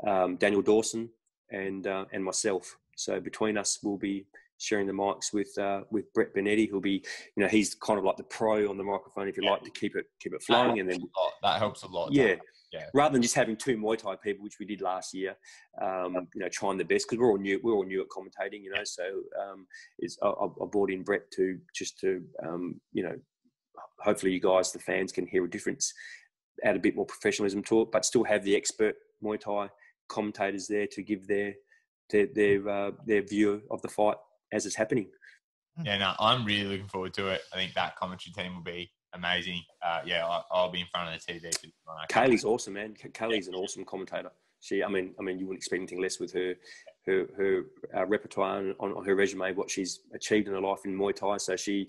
Um, Daniel Dawson and uh, and myself. So between us, we'll be sharing the mics with uh, with Brett Benetti, who'll be you know he's kind of like the pro on the microphone if you Yeah. like to keep it keep it flowing, and then. That helps a lot. yeah. Yeah. Rather than just having two Muay Thai people, which we did last year, um, you know, trying the best because we're all new. We're all new at commentating, you know. So um, it's I, I I brought in Brett to just to um, you know, hopefully you guys, the fans, can hear a difference, add a bit more professionalism to it, but still have the expert Muay Thai commentators there to give their their their, uh, their view of the fight as it's happening. Yeah, no, I'm really looking forward to it. I think that commentary team will be amazing. Uh, yeah, I, I'll be in front of the TV. Kaylee's awesome, man. K- Kaylee's an awesome commentator. She, I mean, I mean, you wouldn't expect anything less with her, her, her uh, repertoire and on, on her resume, what she's achieved in her life in Muay Thai. So she,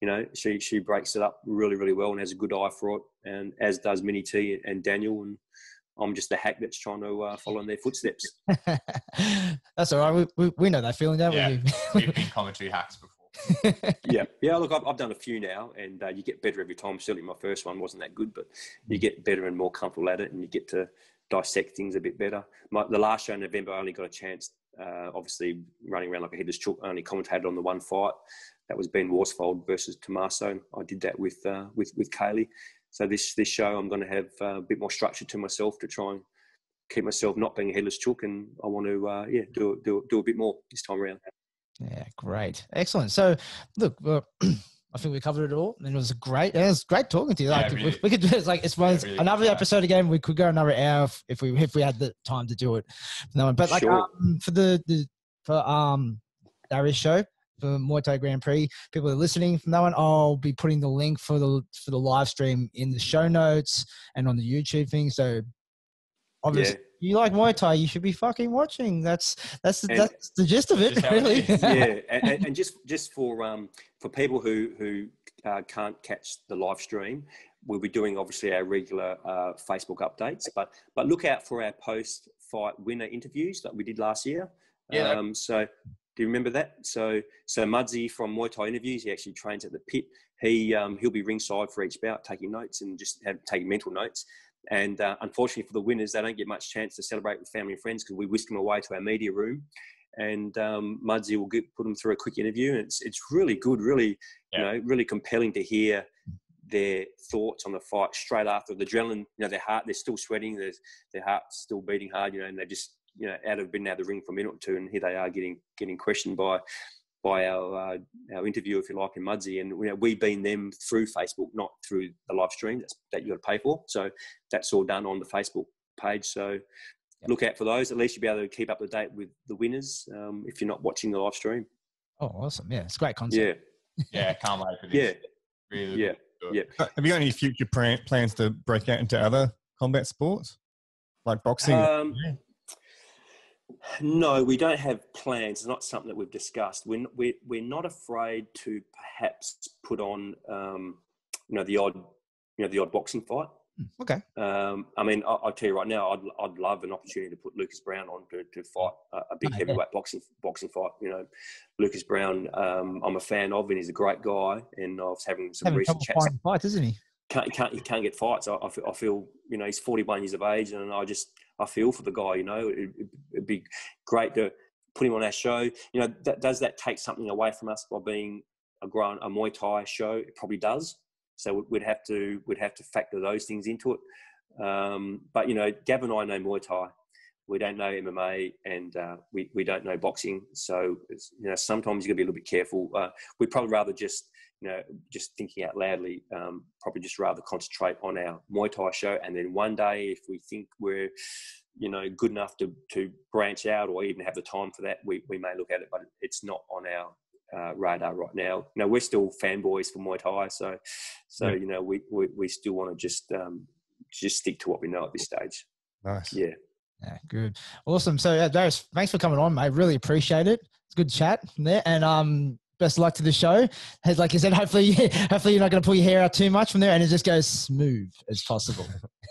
you know, she she breaks it up really, really well and has a good eye for it, and as does Minnie T and Daniel. And I'm just the hack that's trying to uh, follow in their footsteps. That's all right. We, we, we know that feeling, don't Yeah. we? We've been commentary hacks before. yeah, yeah. Look, I've, I've done a few now, and uh, you get better every time. Certainly, my first one wasn't that good, but you get better and more comfortable at it, and you get to dissect things a bit better. My, the last show in November, I only got a chance. Uh, obviously, running around like a headless chook, I only commentated on the one fight. That was Ben Worsfold versus Tommaso. I did that with uh, with with Kaylee. So this this show, I'm going to have uh, a bit more structure to myself to try and keep myself not being a headless chook, and I want to uh, yeah do do do a bit more this time around. Yeah, great, excellent. So, look, uh, I think we covered it all, and it was great. It was great talking to you. Yeah, Like, really. we, we could do it's like it's one, really another good chat. episode again. We could go another hour if, if we if we had the time to do it. No, but like Sure. um, for the, the for um Darius show for Muay Thai Grand Prix, people are listening from that one. I'll be putting the link for the for the live stream in the show notes and on the YouTube thing. So obviously. Yeah. You like Muay Thai, you should be fucking watching. That's that's the, And- that's the gist of it, Just how it really. yeah, and, and- and just just for um, for people who who uh, can't catch the live stream, we'll be doing obviously our regular uh, Facebook updates, but but look out for our post fight winner interviews that we did last year. Yeah. Um, so do you remember that? So so Mudzi from Muay Thai interviews, he actually trains at the pit. He um, he'll be ringside for each bout, taking notes and just have, taking mental notes. And uh, unfortunately for the winners, they don't get much chance to celebrate with family and friends because we whisk them away to our media room and um, Mudzi will get, put them through a quick interview. And it's it's really good, really Yeah. you know, really compelling to hear their thoughts on the fight straight after the adrenaline. You know, their heart they're still sweating, there's their heart's still beating hard. You know, and they just you know out of been out of the ring for a minute or two, and here they are getting getting questioned by by our uh, our interview, if you like, in Mudzi, and you know, we beam them through Facebook, not through the live stream that's, that you got to pay for. So that's all done on the Facebook page. So look out for those. At least you'll be able to keep up to date with the winners um, if you're not watching the live stream. Oh, awesome! Yeah, it's great concept. Yeah, Yeah, can't wait for this. yeah, Really yeah, looking forward to it. yeah. Uh, Have you got any future plans to break out into other combat sports, like boxing? Um, Yeah. No, we don't have plans. It's not something that we've discussed. We're, we're, we're not afraid to perhaps put on, um, you know, the odd, you know, the odd boxing fight. Okay. Um, I mean, I, I'll tell you right now, I'd, I'd love an opportunity to put Lucas Browne on to, to fight a, a big heavyweight boxing boxing fight. You know, Lucas Browne, um, I'm a fan of, and he's a great guy. And I was having some Having recent chats. fights, isn't he? Can't, he can't he can't get fights. I, I, feel, I feel, you know, he's 41 years of age, and I just I feel for the guy. You know, it, it'd be great to put him on our show. You know, that, does that take something away from us by being a grown a Muay Thai show? It probably does. So we'd have to we'd have to factor those things into it. Um, but you know, Gavin and I know Muay Thai. We don't know MMA, and uh, we we don't know boxing. So it's, you know, sometimes you got to be a little bit careful. Uh, we'd probably rather just you know just thinking out loudly. Um, probably just rather concentrate on our Muay Thai show, and then one day, if we think we're you know good enough to to branch out or even have the time for that, we we may look at it. But it's not on our uh, radar right now. You know, we're still fanboys for Muay Thai, so so Yeah. you know we, we we still want to just um, just stick to what we know at this stage. Nice. Yeah, Yeah, good, awesome. So, yeah, Darius, thanks for coming on, mate. Really appreciate it. It's good chat from there, and um, best of luck to the show. As like you said, hopefully, hopefully you're not going to pull your hair out too much from there, and it just goes smooth as possible.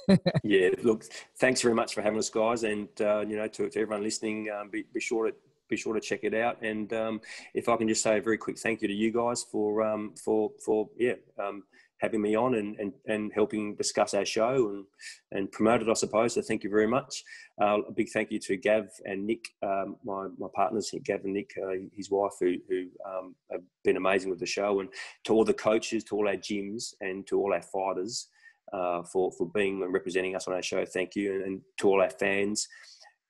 yeah. Look, thanks very much for having us, guys, and uh, you know to, to everyone listening, um, be, be sure to be sure to check it out. And um, if I can just say a very quick thank you to you guys for um, for for yeah. Um, having me on and, and, and helping discuss our show and, and promote it, I suppose. So thank you very much. Uh, a big thank you to Gav and Nick, um, my, my partners, Gav and Nick, uh, his wife, who, who um, have been amazing with the show, and to all the coaches, to all our gyms, and to all our fighters uh, for, for being and representing us on our show. Thank you. And, and to all our fans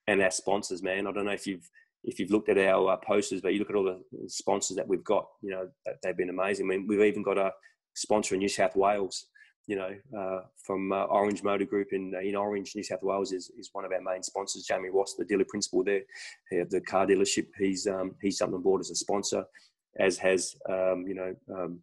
and our sponsors, man. I don't know if you've if you've looked at our uh, posters, but you look at all the sponsors that we've got, you know, they've been amazing. I mean, we've even got a sponsor in New South Wales, you know, uh, from uh, Orange Motor Group in in Orange, New South Wales is, is one of our main sponsors. Jamie Ross, the dealer principal there, the car dealership. He's um, he's jumped on board as a sponsor, as has um, you know um,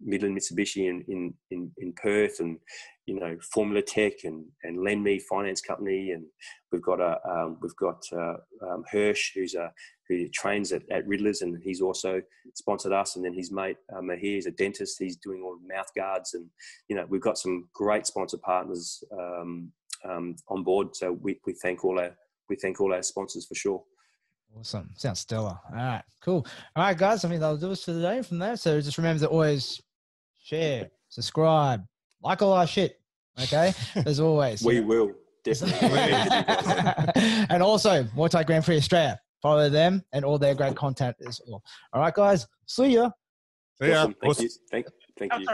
Midland Mitsubishi in, in, in, in Perth and, you know, Formula Tech and, and Lend Me Finance Company. And we've got a, um, we've got uh, um, Hirsch, who's a, who trains at, at Riddlers and he's also sponsored us. And then his mate uh, Mahir is a dentist. He's doing all mouth guards. And, you know, we've got some great sponsor partners um, um, on board. So we, we thank all our, we thank all our sponsors for sure. Awesome. Sounds stellar. All right, cool. All right, guys. I mean, that'll do us for the day from there. So just remember to always share, subscribe, like all our shit. Okay. As always. we will. Definitely. and also, Muay Thai Grand Prix Australia. Follow them and all their great content as well. All right, guys. See ya. See ya. Awesome. Thank Awesome. you. Thank, thank you.